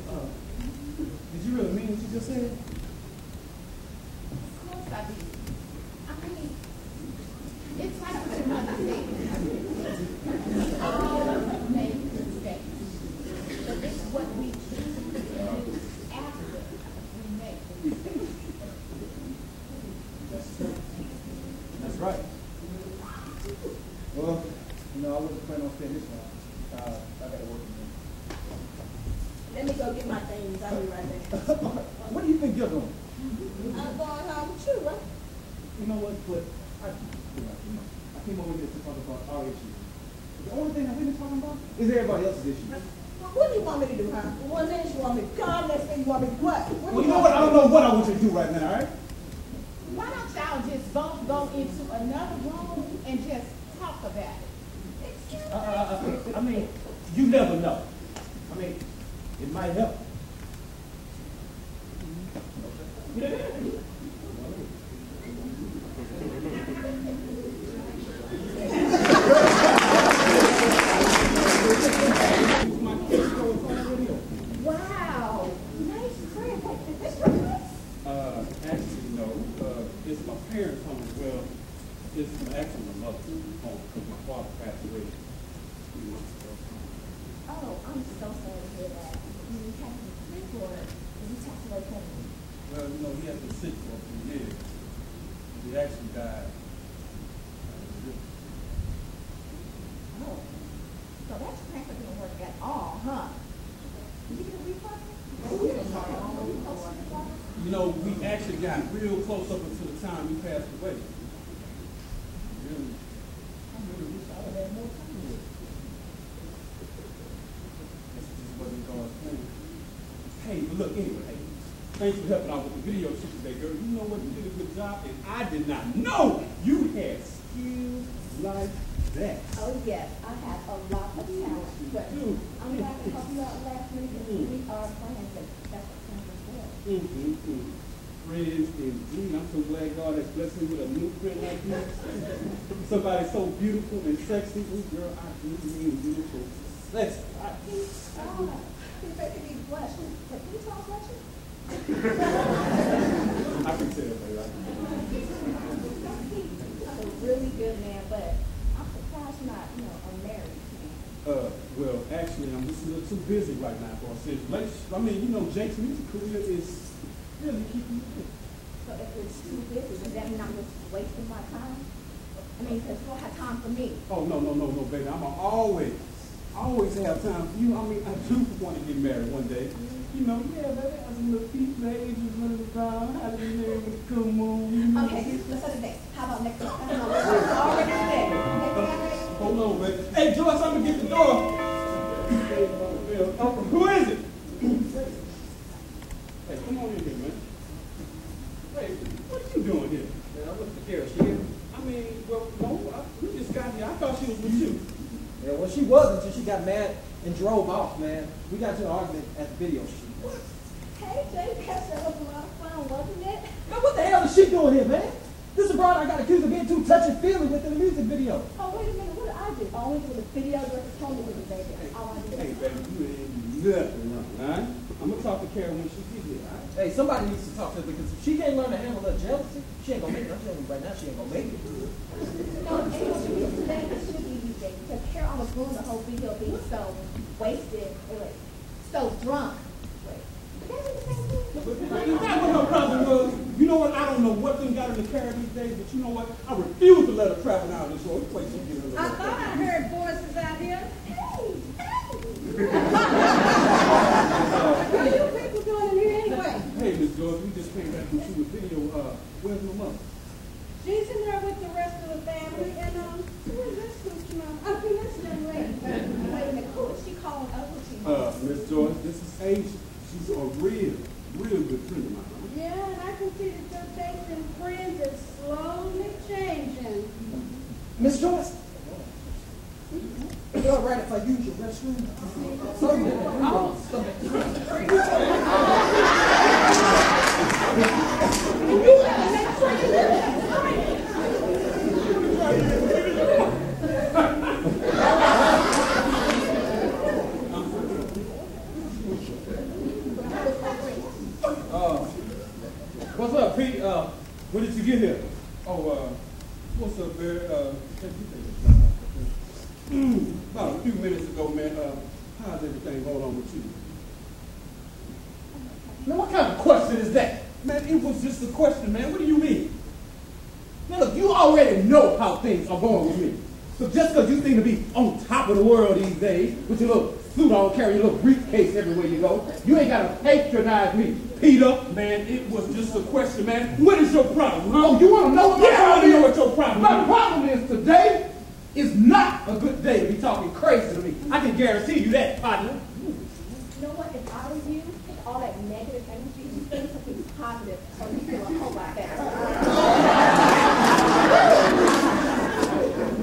Uh, did you really mean what you just said? Real close up until the time he passed away. Really, I really wish I had had more time with. This just wasn't God's plan. Hey, but look, anyway, hey, thanks for helping out with the video shoot today, girl. You know what? You did a good job, and I did not know you had skills like that. Oh, yes, I have a lot of talent, but Dude. I'm glad to help you out last week, and we are friends, and that's what friends are for. Mm-hmm. Friends indeed. I'm so glad God has blessed me with a new friend like you. Somebody so beautiful and sexy. Ooh, girl, I do mean beautiful. Sexy. I, Oh, you're making me blush. But can you talk Russian? I can tell, baby. He's a really good man, but I'm surprised you're not, you know, a married man. Uh, well, actually, I'm just a little too busy right now for a serious relationship. I mean, you know, Jake's music career is really keeping me busy. So if it's too busy, does that mean I'm just wasting my time? I mean, because you don't have time for me. Oh, no, no, no, no, baby. I'm going to always, always have time for you. I mean, I do want to get married one day. You know, yeah, baby, as a little feet, the age is running around. How to get married with the come on. You know, Okay, let's set it next. How about next week? I don't know. It's already set. Maybe I can- Hold on, baby. Hey, Joyce, I'm gonna get the door. Uh, Who is it? Hey, come on in here, man. Hey, what are you doing here? Man, I'm looking for Carol. She here? I mean, well, no, I, we just got here. I thought she was with you. Yeah, well, she was until she got mad and drove off, man. We got into an argument at the video shoot. Hey, Jay, that was a lot of fun, wasn't it? Man, what the hell is she doing here, man? This is broad I got accused of being too touchy-feely within the music. Oh, wait a minute, what did I do? All I did was video director told me to do, baby. All I did. Hey, baby, you ain't nothing wrong, all right? I'm gonna talk to Karen when she gets here, all right? Hey, somebody needs to talk to her because if she can't learn to handle her jealousy, she ain't gonna make it. I'm telling you right now, she ain't gonna make it. No, and it should be today, it should be you, Jay, because Carol was doing the whole video being so wasted, or like, so drunk. Wait, did that the same thing? Is that what her problem was? You know what? I don't know what them got in the car these days, but you know what? I refuse to let her travel down this road. Till you get. I thought I heard voices out here. Hey, What are you people doing in here anyway? Hey, Miss George, we just came back from shoot a video. Uh, where's my mother? She's in there with the rest of the family, and, um, who is this sister now? I mean, this young lady. Wait a minute, who is she calling to? Uh, Miss Joyce, this is Asia. She's a real, real good friend of mine. Yeah, and I can see that your taste in friends is slowly changing. Miss Joyce? Is it all right if I use your restroom? Oh, Uh, [laughs] what's up, Pete? Uh, when did you get here? Oh, uh, what's up, Barry? Uh, mm, about a few minutes ago, man. Uh, how's everything going on with you? Now, what kind of question is that? Man, it was just a question, man. What do you mean? Now, look, you already know how things are going with me. So just because you seem to be on top of the world these days, with your little suit on, carry a little briefcase everywhere you go, you ain't got to patronize me, Peter. Man, it was just a question, man. What is your problem, huh? Oh, you want to know what my Yeah, I want to problem know is? what your problem My is. problem is today is not a good day to be talking crazy to me. I can guarantee you that, partner. You know what? If I was you, take all that negative energy and think something positive so you feel a whole lot better.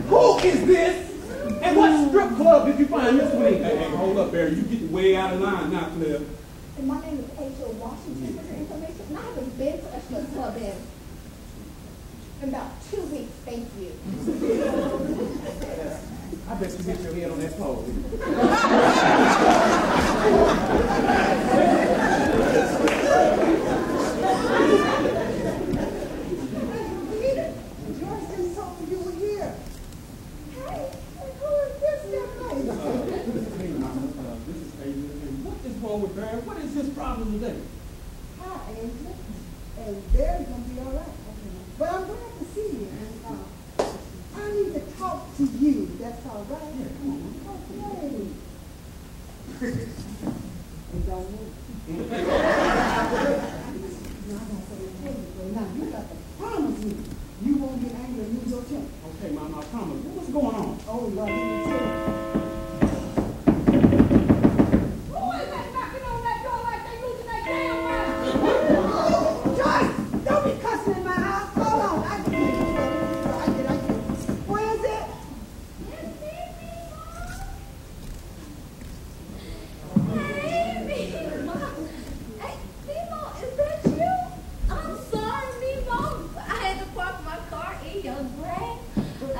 Who is this? And what strip club did you find this one? Hey, hey, hold up, Barry. You getting way out of line now, Cliff. And my name is Angel Washington for your information. And I haven't been to a strip club in, in about two weeks, thank you. I bet you hit your head on that pole. [laughs] Peter, George didn't tell me you were here. Hey, and who is this young lady? Hey, Mama, uh, this is Adrian. And what is wrong with Barry? What is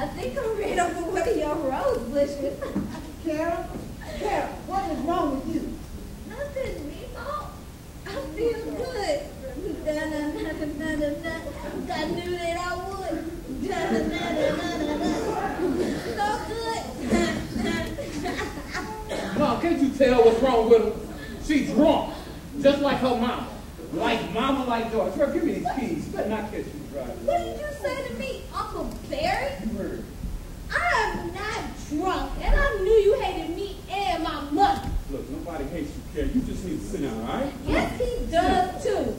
think I ran over one of your rose bushes. Carol, Karen, what is wrong with you? Nothing, Mimo. I feel good. Da, da, da, da, da, da, da. I knew that I would. Da, da, da, da, da, da, da. So good. [laughs] Mom, can't you tell what's wrong with her? She's drunk, just like her mama. Like mama, like daughter. Sir, give me these keys. You better not catch you driving. What did you say to me, Uncle Barry? I'm not drunk, and I knew you hated me and my mother. Look, nobody hates you, Carrie. You just need to sit down, all right? Yes, he does too.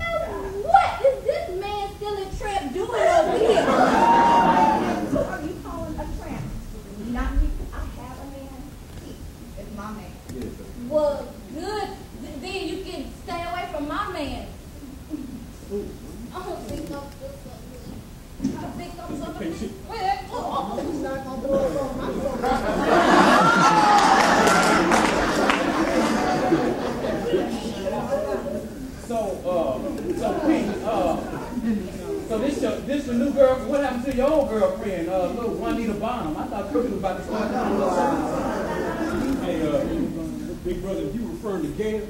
And what is this man still in trap doing over here? Who are you calling a tramp? Not me. I have a man. He is my man. Yes, sir. Well, good. Th- Then you can stay away from my man. I don't think I'm so good. I think I'm so Okay, she- Well, oh, He's not gonna blow up on my phone. So, uh, so Pete, uh, so this your new girl. What happened to your old girlfriend, uh, little Juanita Bonham? I thought Cookie was about to start down a little something. Hey, uh, big brother, if you referring to Gail,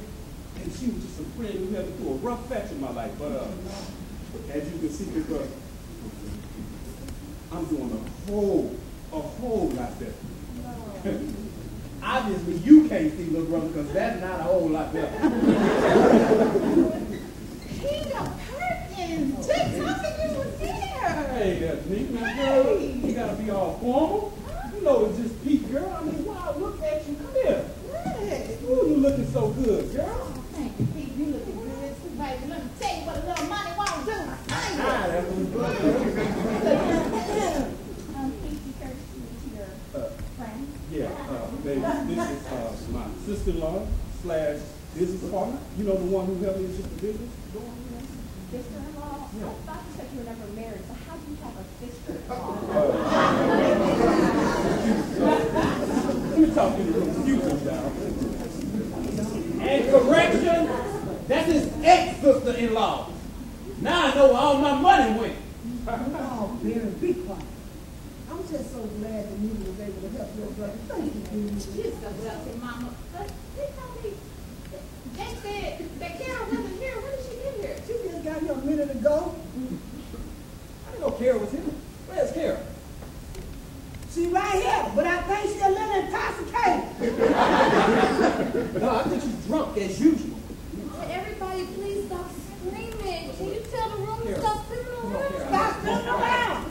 and she was just a friend who had through a rough patch in my life. But uh, as you can see, big brother, I'm doing a whole, a whole lot better. [laughs] Obviously, you can't see little brother because that's not a whole lot better. Peter Perkins, just something you was here. Hey, that's me, man, girl. You gotta be all formal. You know it's just Pete, girl. I mean, wow, look at you. Come here. Hey. Ooh, you looking so good, girl. Thank you, Pete. You looking good too, baby. Let me tell you what a little money won't do. Thank you. Ah, that was good. Um, Casey Kirk, your Uh, friend. Yeah, uh, baby, this is uh, my sister-in-law slash business partner. You know the one who helped me with the business. Sister-in-law. Yeah. I thought you said you were never married, so how do you have a sister-in-law? [laughs] Let me talk in the room. Excuse. And correction, that's his ex-sister-in-law. Now I know where all my money went. Oh, Barry, be quiet. I'm just so glad that you was able to help your brother. Thank you, Barry. She's so wealthy, Mama. But they told me, they said that Carol wasn't here. When did she get here? She just got here a minute ago. I didn't know Kara was here. Where's Kara? She right here, but I think she a little intoxicated. No, I think she's drunk as usual. Can everybody, please stop screaming. Can you tell the room to stop screaming around? Stop spinning around.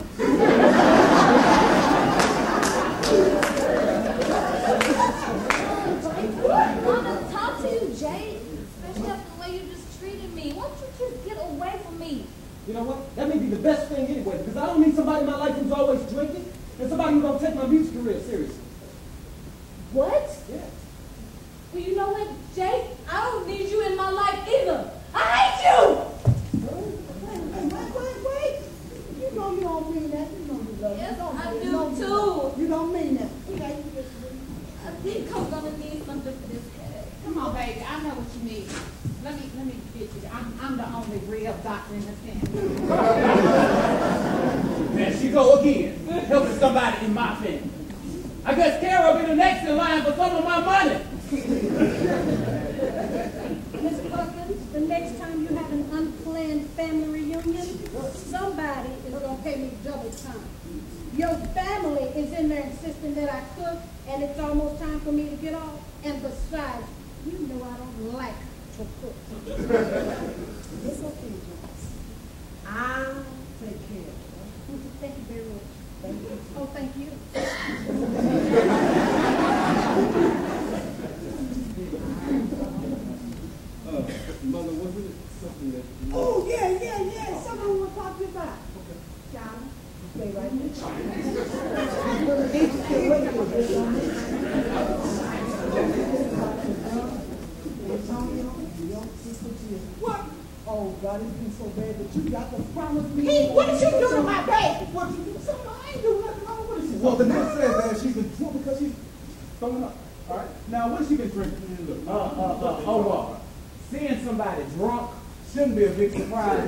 I want to talk to you, Jay. Especially after the way you just treated me. Why don't you just get away from me? You know what? That may be the best thing anyway, because I don't need somebody in my life who's always drinking and somebody who's going to take my music career seriously. What? Yeah. Well, you know what, Jake? I don't need you in my life either. I hate you! Wait, wait, wait, wait. You know you don't mean that. You know you love me. Yes, I do don't- too. You don't mean that. Okay, I think I'm gonna need something for this headache. Come on, baby. I know what you need. Let me let me get you. I'm I'm the only real doctor in the family. There she go again, helping somebody in my family. I guess Kara will be the next in line for some of my money. Miss Perkins, the next time you have an unplanned family reunion, somebody is gonna pay me double time. Your family is in there insisting that I cook, and it's almost time for me to get off. And besides, you know I don't like to cook. It's okay. I'll take care of it. Thank you very much. Thank you. Oh, thank you. Something that oh, you Oh, yeah, yeah, yeah. You about. [laughs] Antonio, your sister Jill. What? Oh, God, it's been so bad that you got to promise me. Pete, what did you do to my baby? What did you do? Something I ain't doing nothing wrong with it. Well, the nurse says that she's been drunk because she's throwing up. All right. Now, what has she been drinking? Look. Uh, uh, uh, hold on. Seeing somebody drunk shouldn't be a big surprise.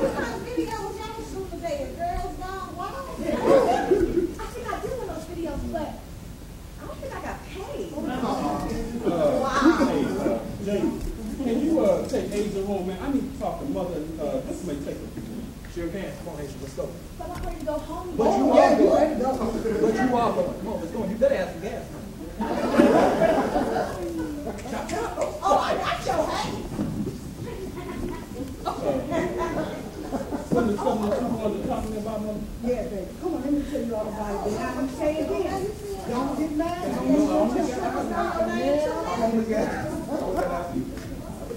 What kind of video was y'all shooting today? Girls Gone Wild? I think I did one of those videos, but I don't think I got paid. Uh, James, can you uh, take Asia home, man? I need to talk to mother. Uh, this may take a Sure can. Come on, Asia, let's go. But I'm ready to go home. But you Oh, are going. ready to go. But you are going. Come on, let's go. You better have some gas. [laughs] Oh, I got your hand. something, something you wanted to talk to me about, mother? Yeah, baby. Come on, let me tell you all about it. Now, I'm saying it again. Don't get mad. Don't get mad. Come on, let's gas.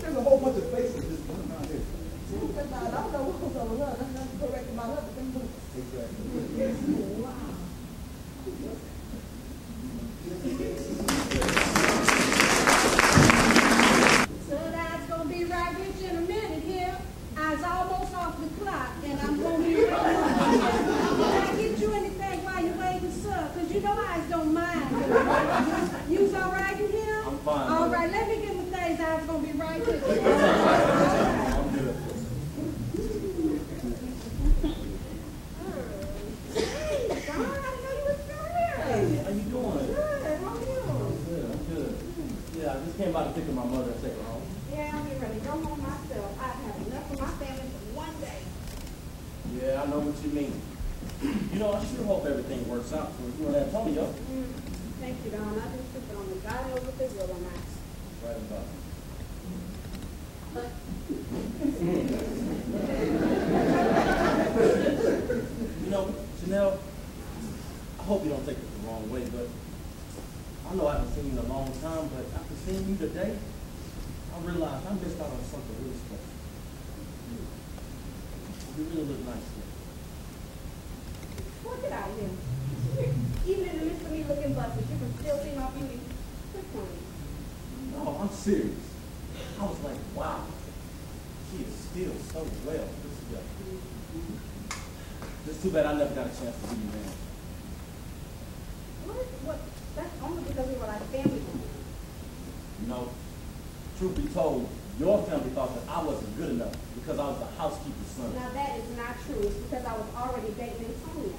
There's a whole bunch of faces just going around here. I don't know what was over her. That's not correct my husband. Them boots. So that's gonna be right with you in a minute here. I was almost off the clock, and I'm gonna be ready. Can I get you anything while you're waiting, sir? Cause you know I don't mind. You's all right in here? I'm fine. All right, let me get my things. I was gonna be right with you. All right. I'm good. Hey, Don, I didn't know you was still here. How you doing? Good, how are you? I'm good, I'm good. Yeah, I just came by to pick up my mother and take her home. Yeah, I'm getting ready to go home myself. I've had enough of my family for one day. Yeah, I know what you mean. You know, I sure hope everything Mm, Thank you, Don. I just took it on the God knows what they will on that. Right about it. You know, Janelle, I hope you don't take it the wrong way, but I know I haven't seen you in a long time, but after seeing you today, I realized I missed out on something really special. You really look nice today. Look it out here. Even in the midst of me looking busted, you can still see my beauty. Good for you. No, I'm serious. I was like, wow. she is still so well put together. Just too bad I never got a chance to be married. What? What? That's only because we were like family. You know, truth be told, your family thought that I wasn't good enough because I was the housekeeper's son. Now that is not true. It's because I was already dating Antonio.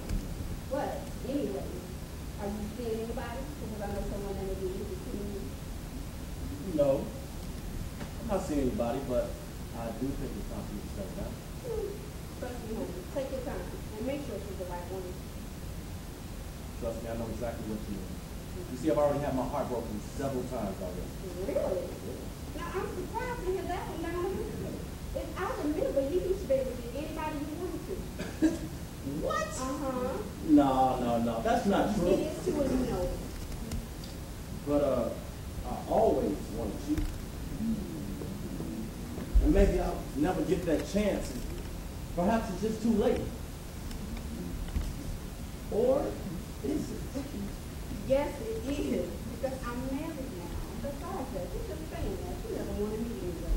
But anyway, are you seeing anybody? Because I know someone that maybe you seeing you. No, I'm not seeing anybody, but I do think it's time for you to settle down. Hmm. Trust me, honey. Take your time and make sure she's the right one. Trust me, I know exactly what you mean. You see, I've already had my heart broken several times already. Really? Now I'm surprised to hear that one down here. If I remember, you used to be able to get anybody you wanted to. What? Uh-huh. No, no, no. That's not true. is too, you know. But uh, I always wanted you. And maybe I'll never get that chance. Perhaps it's just too late. Or is it? Yes, it is. Because I'm married now. Besides that, you just saying that. You never wanted me anyway.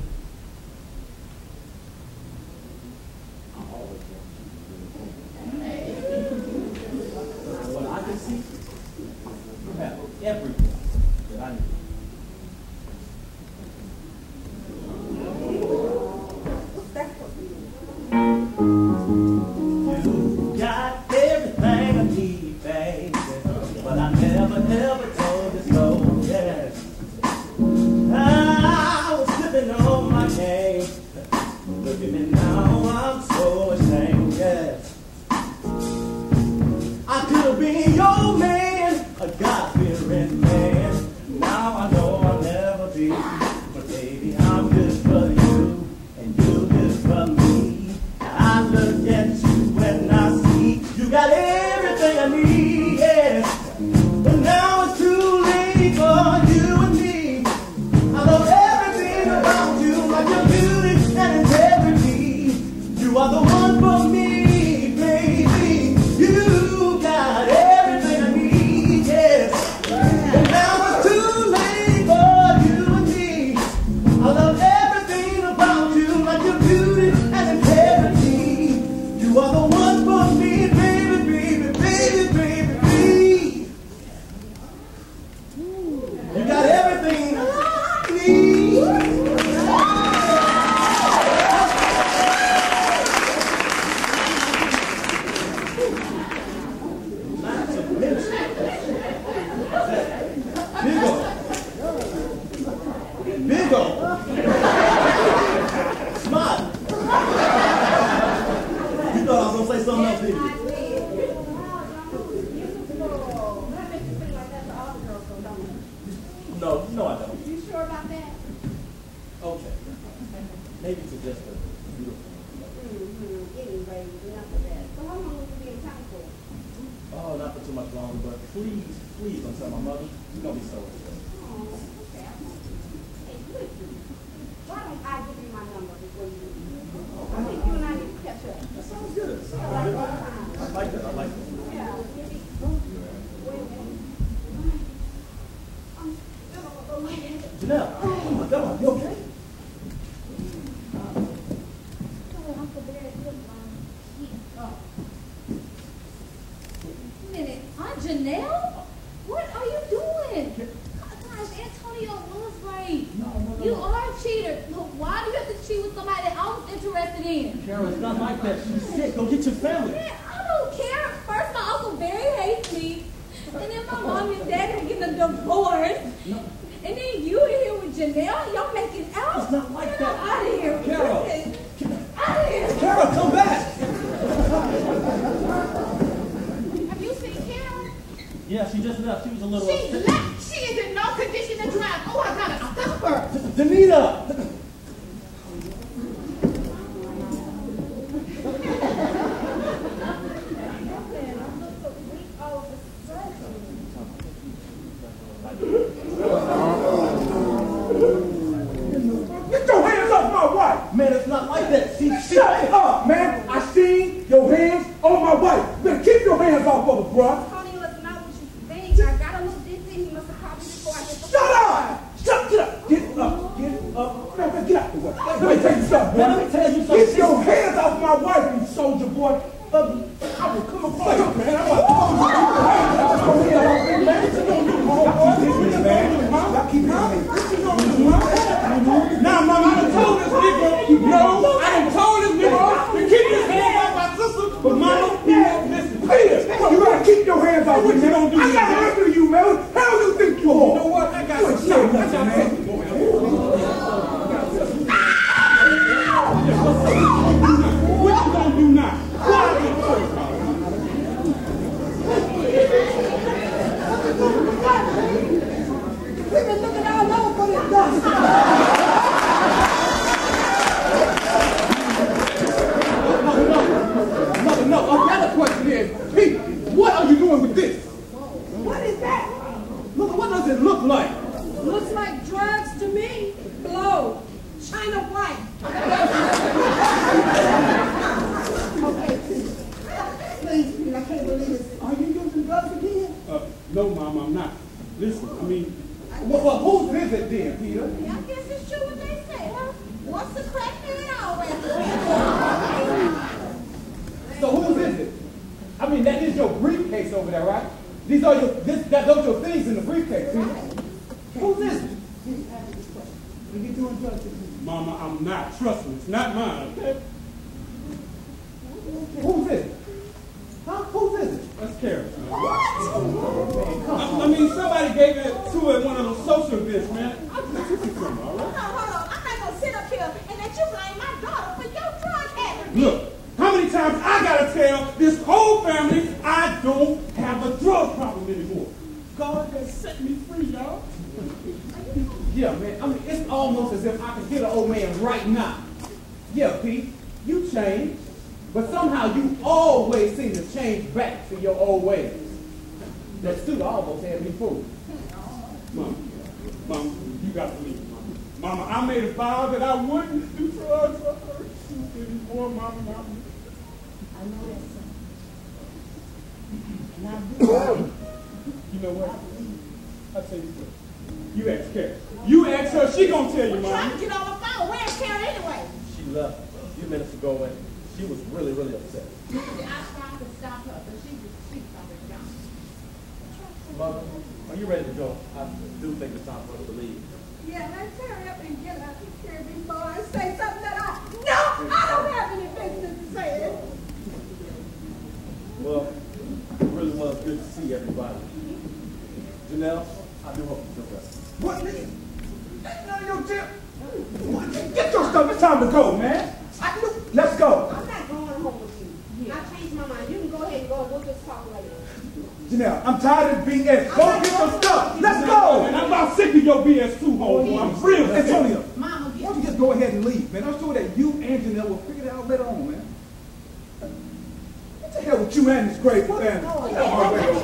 I always wanted you. But I can see you have Gosh, Antonio was right. You are a cheater. Look, why do you have to cheat with somebody that I was interested in? Carol, it's not like that. She's sick. Go get your family. Man, I don't care. First, my Uncle Barry hates me. And then my mom and dad are getting a divorce. And then you in here with Janelle, y'all making out. It's not like Get that. out of here. Carol. Out of here. Carol, come back. Have you seen Carol? Yeah, she just left. She was a little She upset. left. She is in no condition. Oh, I her. Danita! do things that's not supposed to believe. Yeah, now tear up and get up here before I say something that I no, I don't have any business saying. Well, it really was good to see everybody. Janelle, I do hope you feel better. What? That's not your tip. What? Get your stuff. It's time to go, man. I, let's go. I'm not going home with you. Yeah. I changed my mind. You can go ahead and go. We'll just talk later. Janelle, I'm tired of being BS. Go get your stuff. Let's go. I'm not sick of your BS too, oh, homeboy. I'm real. Antonio, why don't you just go ahead and leave, man? I'm sure that you and Janelle will figure it out later on, man. What the hell with you and this great family? Let's go.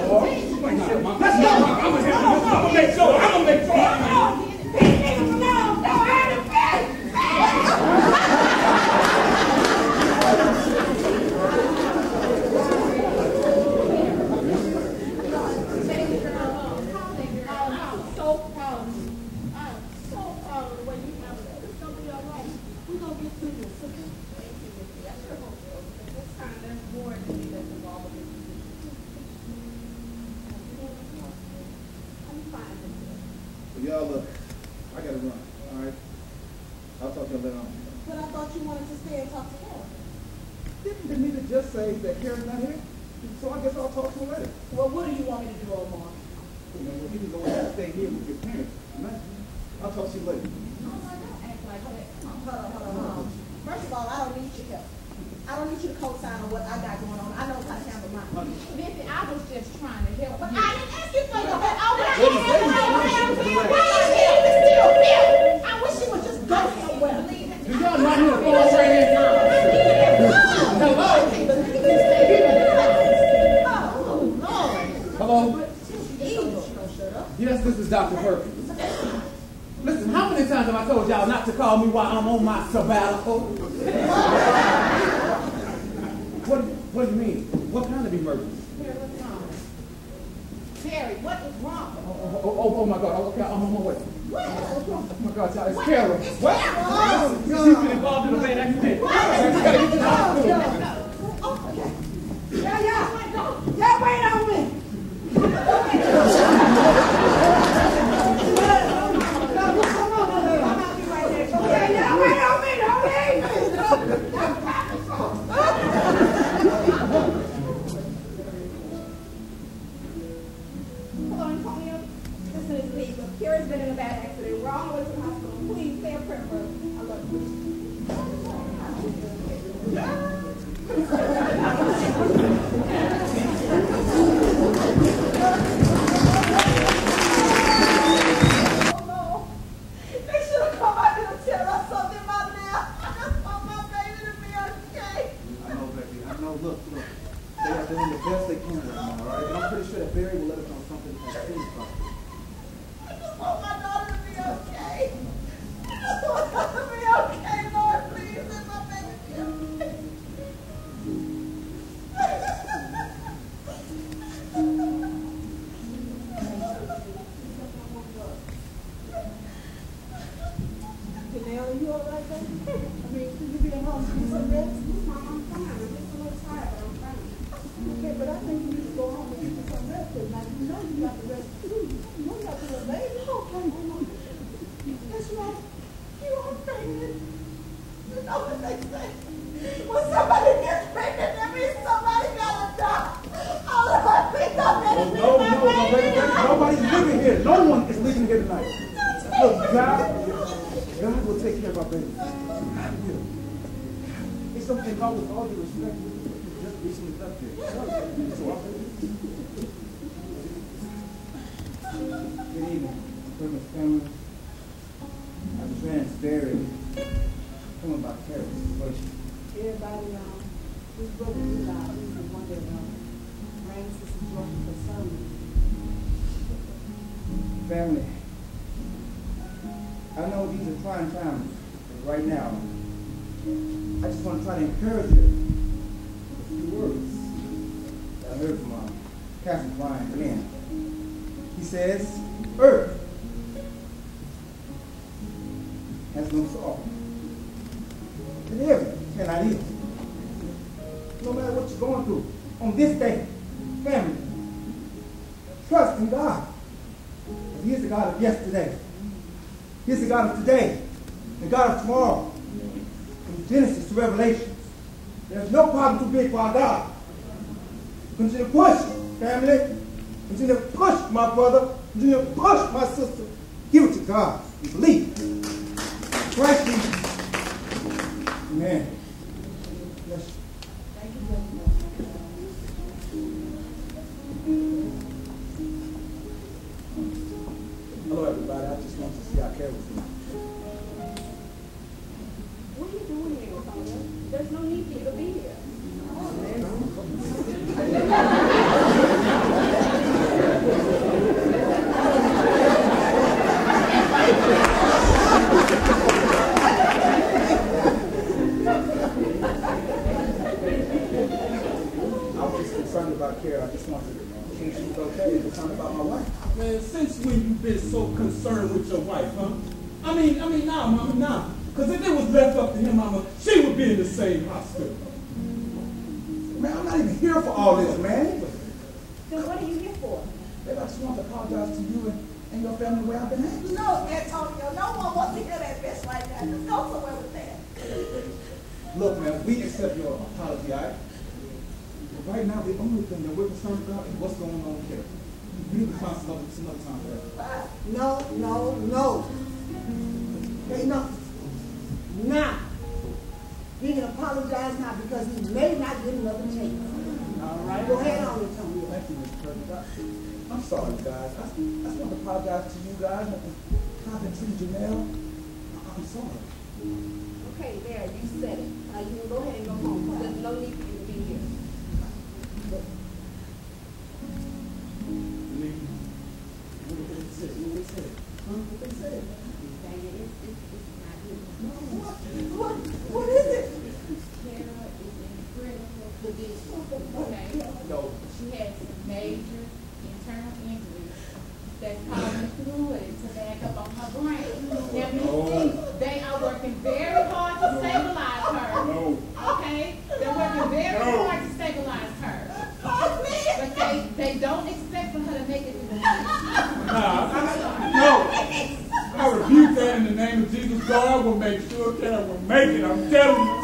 I'm gonna make sure. I'm gonna make sure. slaves that care nothing oh, no, no, no, no, baby, Nobody's leaving here. No one is leaving here tonight. Look, God, God will take care of our baby. Will. It's something God with all due respect, just recently left here. God will make sure that I will make it. I'm telling you.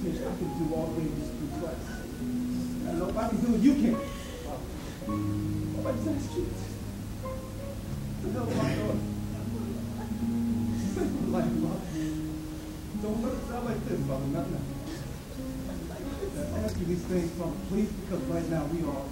I can do all things through Christ. I know I can do it, you can. Nobody's but that's cute. No, my Lord. Save. Don't let it sound like this, Father. Not now. I ask you these things, Father, please, because right now we are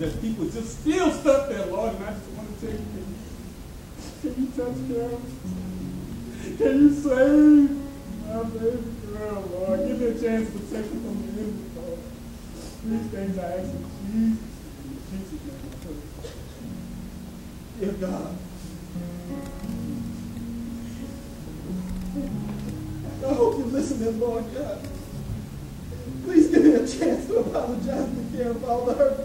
and that people just still stuck there, Lord. And I just want to tell you, can you, touch Carol? Can you save my baby girl, Lord? Give me a chance to protect her from the enemy, Lord. These things I ask in Jesus, in Jesus' name. Dear God. I hope you're listening, Lord God. Please give me a chance to apologize to Karen for all the hurt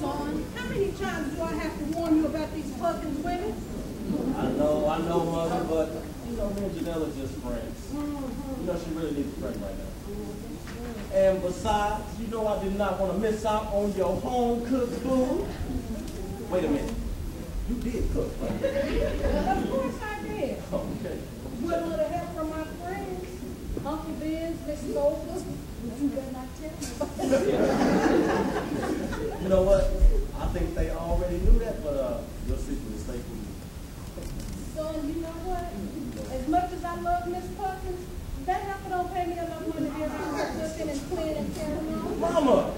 Son, how many times do I have to warn you about these Perkins women? I know, I know, mother, but you know, me and Janelle are just friends. Mm-hmm. You know, she really needs a friend right now. And besides, you know, I did not want to miss out on your home cooked food. Wait a minute. You did cook, right? Of course I did. Okay. With a little help from my friends, Uncle Biz, Mrs. Oldham. You better not tell me. You know what? I think they already knew that, but uh, your secret is safe with me. Son, you know what? As much as I love Miss Perkins, that heifer don't pay me enough money to be around her cooking and cleaning and carrying on. Mama!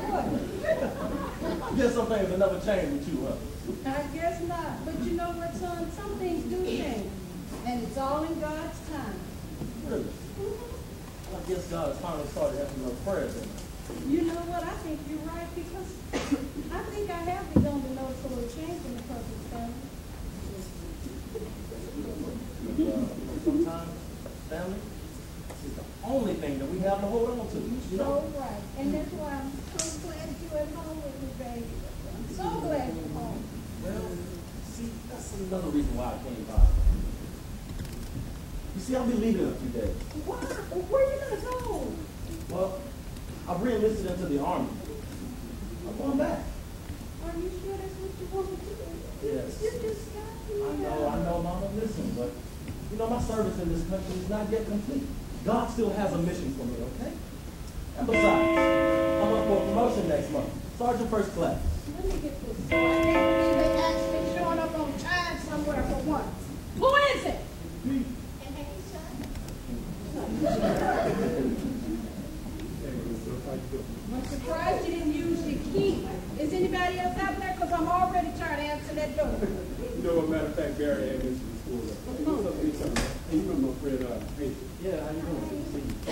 I guess some things will never change with you, huh? I guess not. But you know what, son? Some things do change. And it's all in God's time. Really? I guess God has finally started having your prayers in. You know what? I think you're right because I think I have begun to notice a little change in the Perkins family. Uh, sometimes family is the only thing that we have to hold on to. You know? So right. And that's why I'm so glad you're at home with me, baby. I'm so glad you're home. Well, see, that's another reason why I came by. You see, I'll be leaving in a few days. Why? Where are you gonna go? Well, I've re-enlisted into the army. I'm going back. Are you sure that's what you want to do? Yes. You just got here. I know, I know, Mama, listen, but you know, my service in this country is not yet complete. God still has a mission for me, okay? And besides, I'm up for a promotion next month. Sergeant First Class. Let me get this. I can't believe they actually showing up on time somewhere for once. Who is it? I'm surprised you didn't use your key. Is anybody else out there? Because I'm already trying to answer that door. You know, as a matter of fact, Barry had mentioned the school. What's up, Big Hey, you remember my friend, uh, Hayes? Yeah, how you doing? Good to see you. I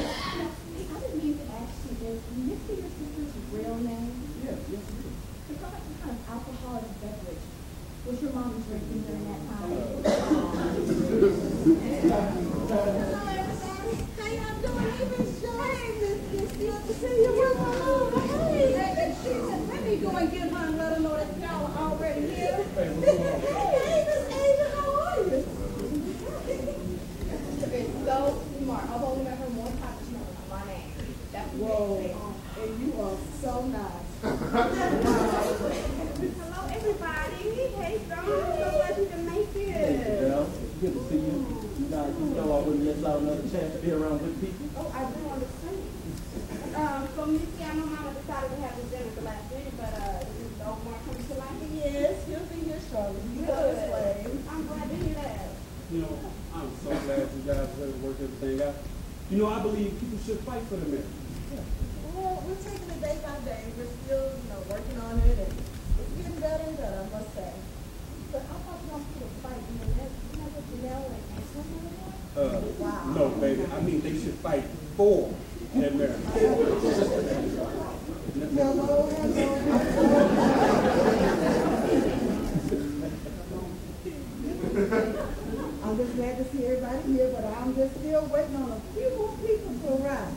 didn't mean to ask you this. Can you see your sister's real name? Yes, yes, it is. It's not like some kind of alcoholic beverage. Was your mom drinking during that time? Hello, everybody. How y'all doing? Hey, Miss Shaw. Hey, Miss It's good to see you. Where's my mom? Hey. Hey, she said, let me go and get her and let her know that y'all are already here. Hey, what's going on? Hey, Miss Asia, how are you? It's so smart. I've only met her one time. She knows my name. That's Whoa. And you are so nice. Hello, everybody. Hey, John. I'm so glad you can make Hey, it. Janelle. It's good to see you. You know, you know I wouldn't miss out another chance to be around good people. Oh, I do understand. Um, so Missy, I know Mama decided to have this dinner at the last minute, but uh, this is the Omar coming to life. Yes, he'll be here shortly. You go this way. I'm glad to hear that. You know, I'm so glad you guys really worked everything out. You know, I believe people should fight for the men. Well, we're taking it day by day. We're still, you know, working on it, and it's getting better and better, I must say. Uh, wow. No, baby. I mean, they should fight for their [laughs] I'm just glad to see everybody here, but I'm just still waiting on a few more people to arrive.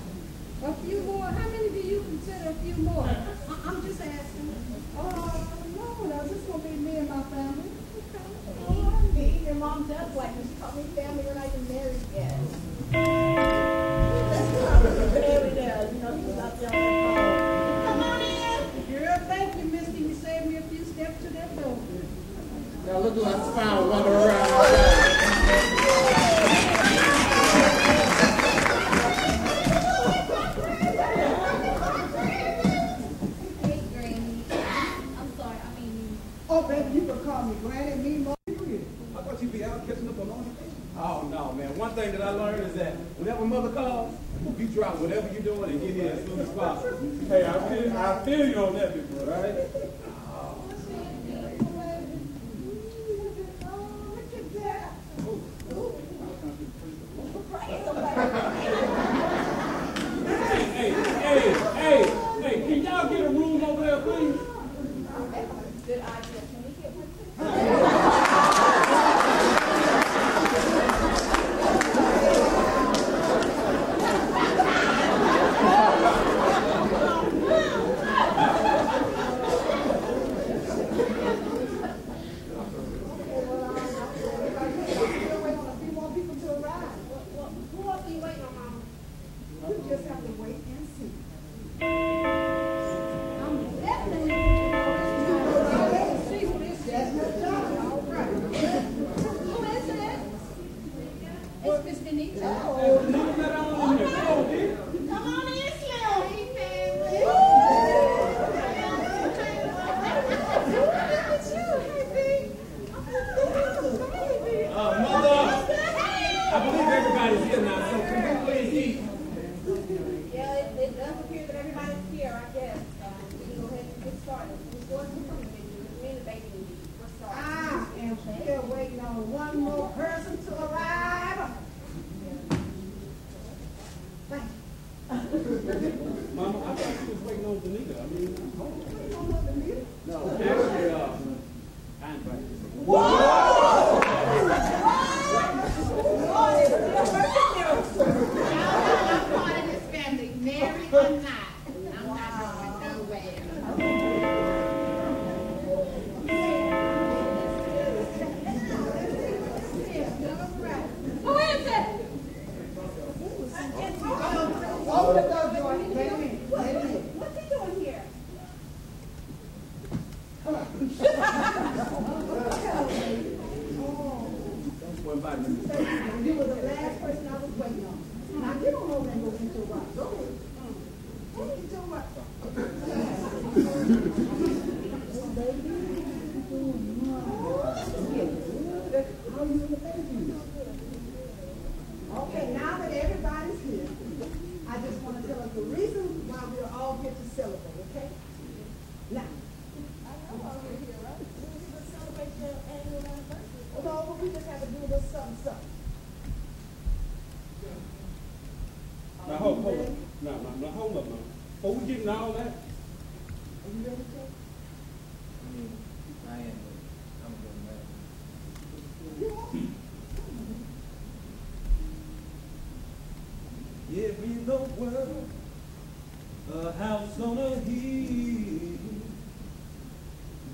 A few more? How many do you consider a few more? I I'm just asking.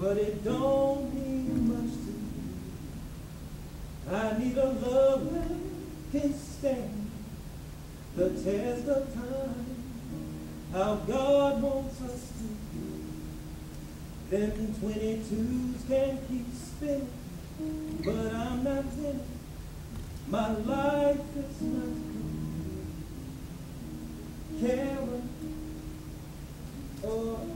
but it don't mean much to me. I need a love that can stand the test of time, how God wants us to be. Them 22s can keep spinning, but I'm not winning. My life is not good. Karen or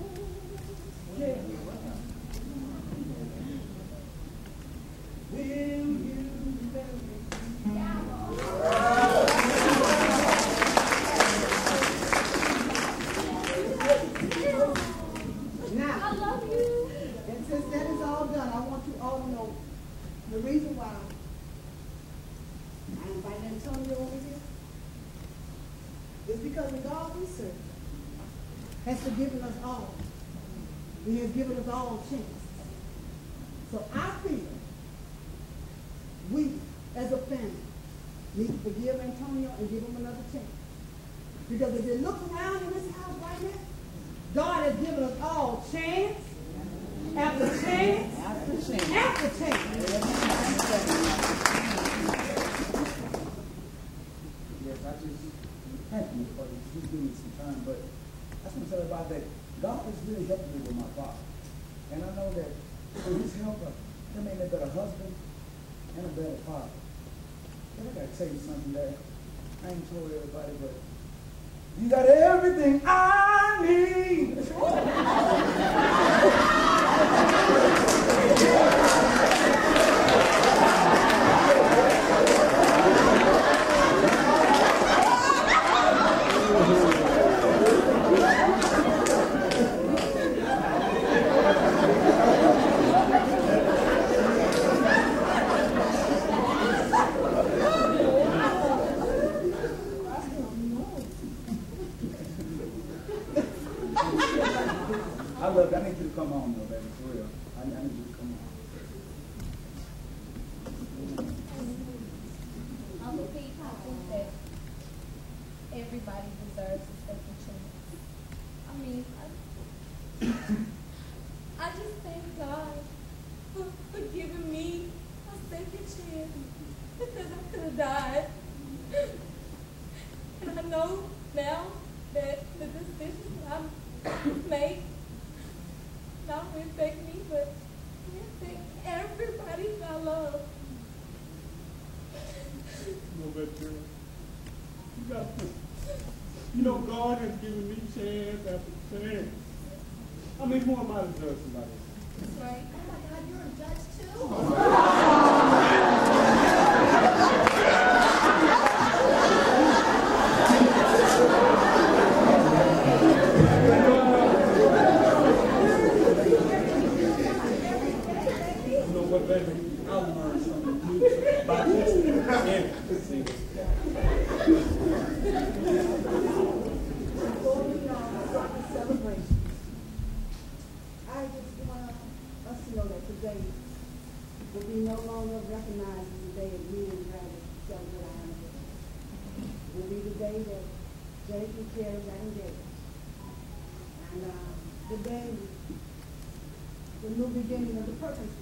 the new beginning of the purpose.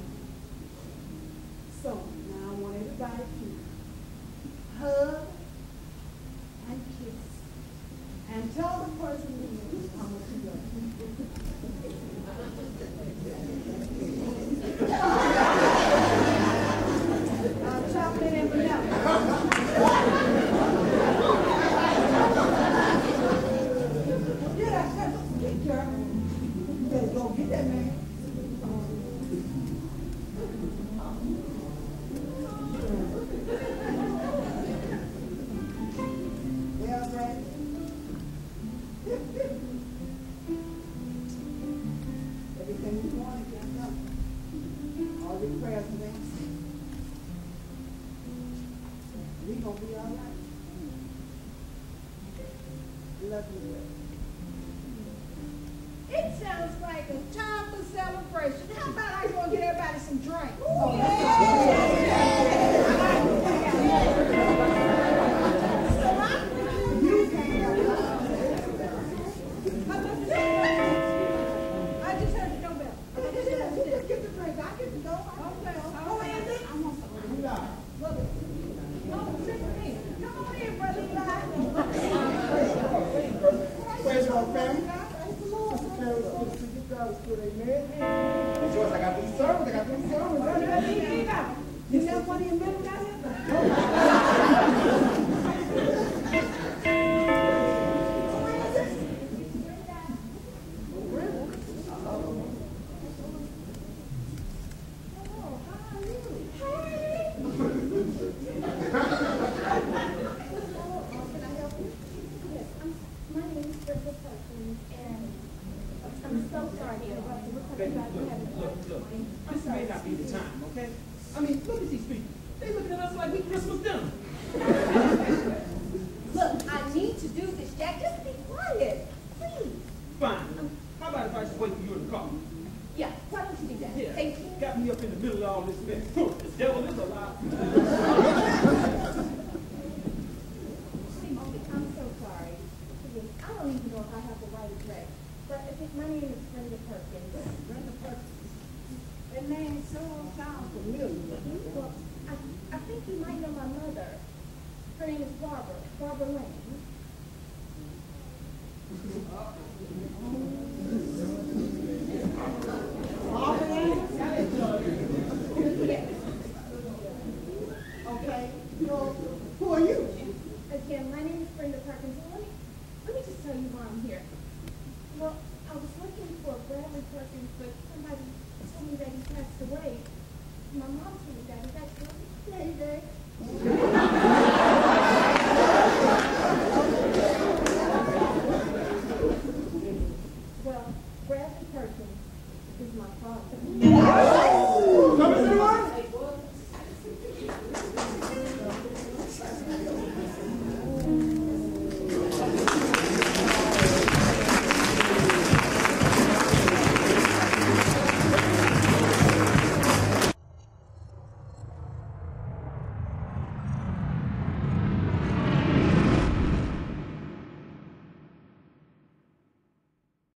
So now I want everybody to hug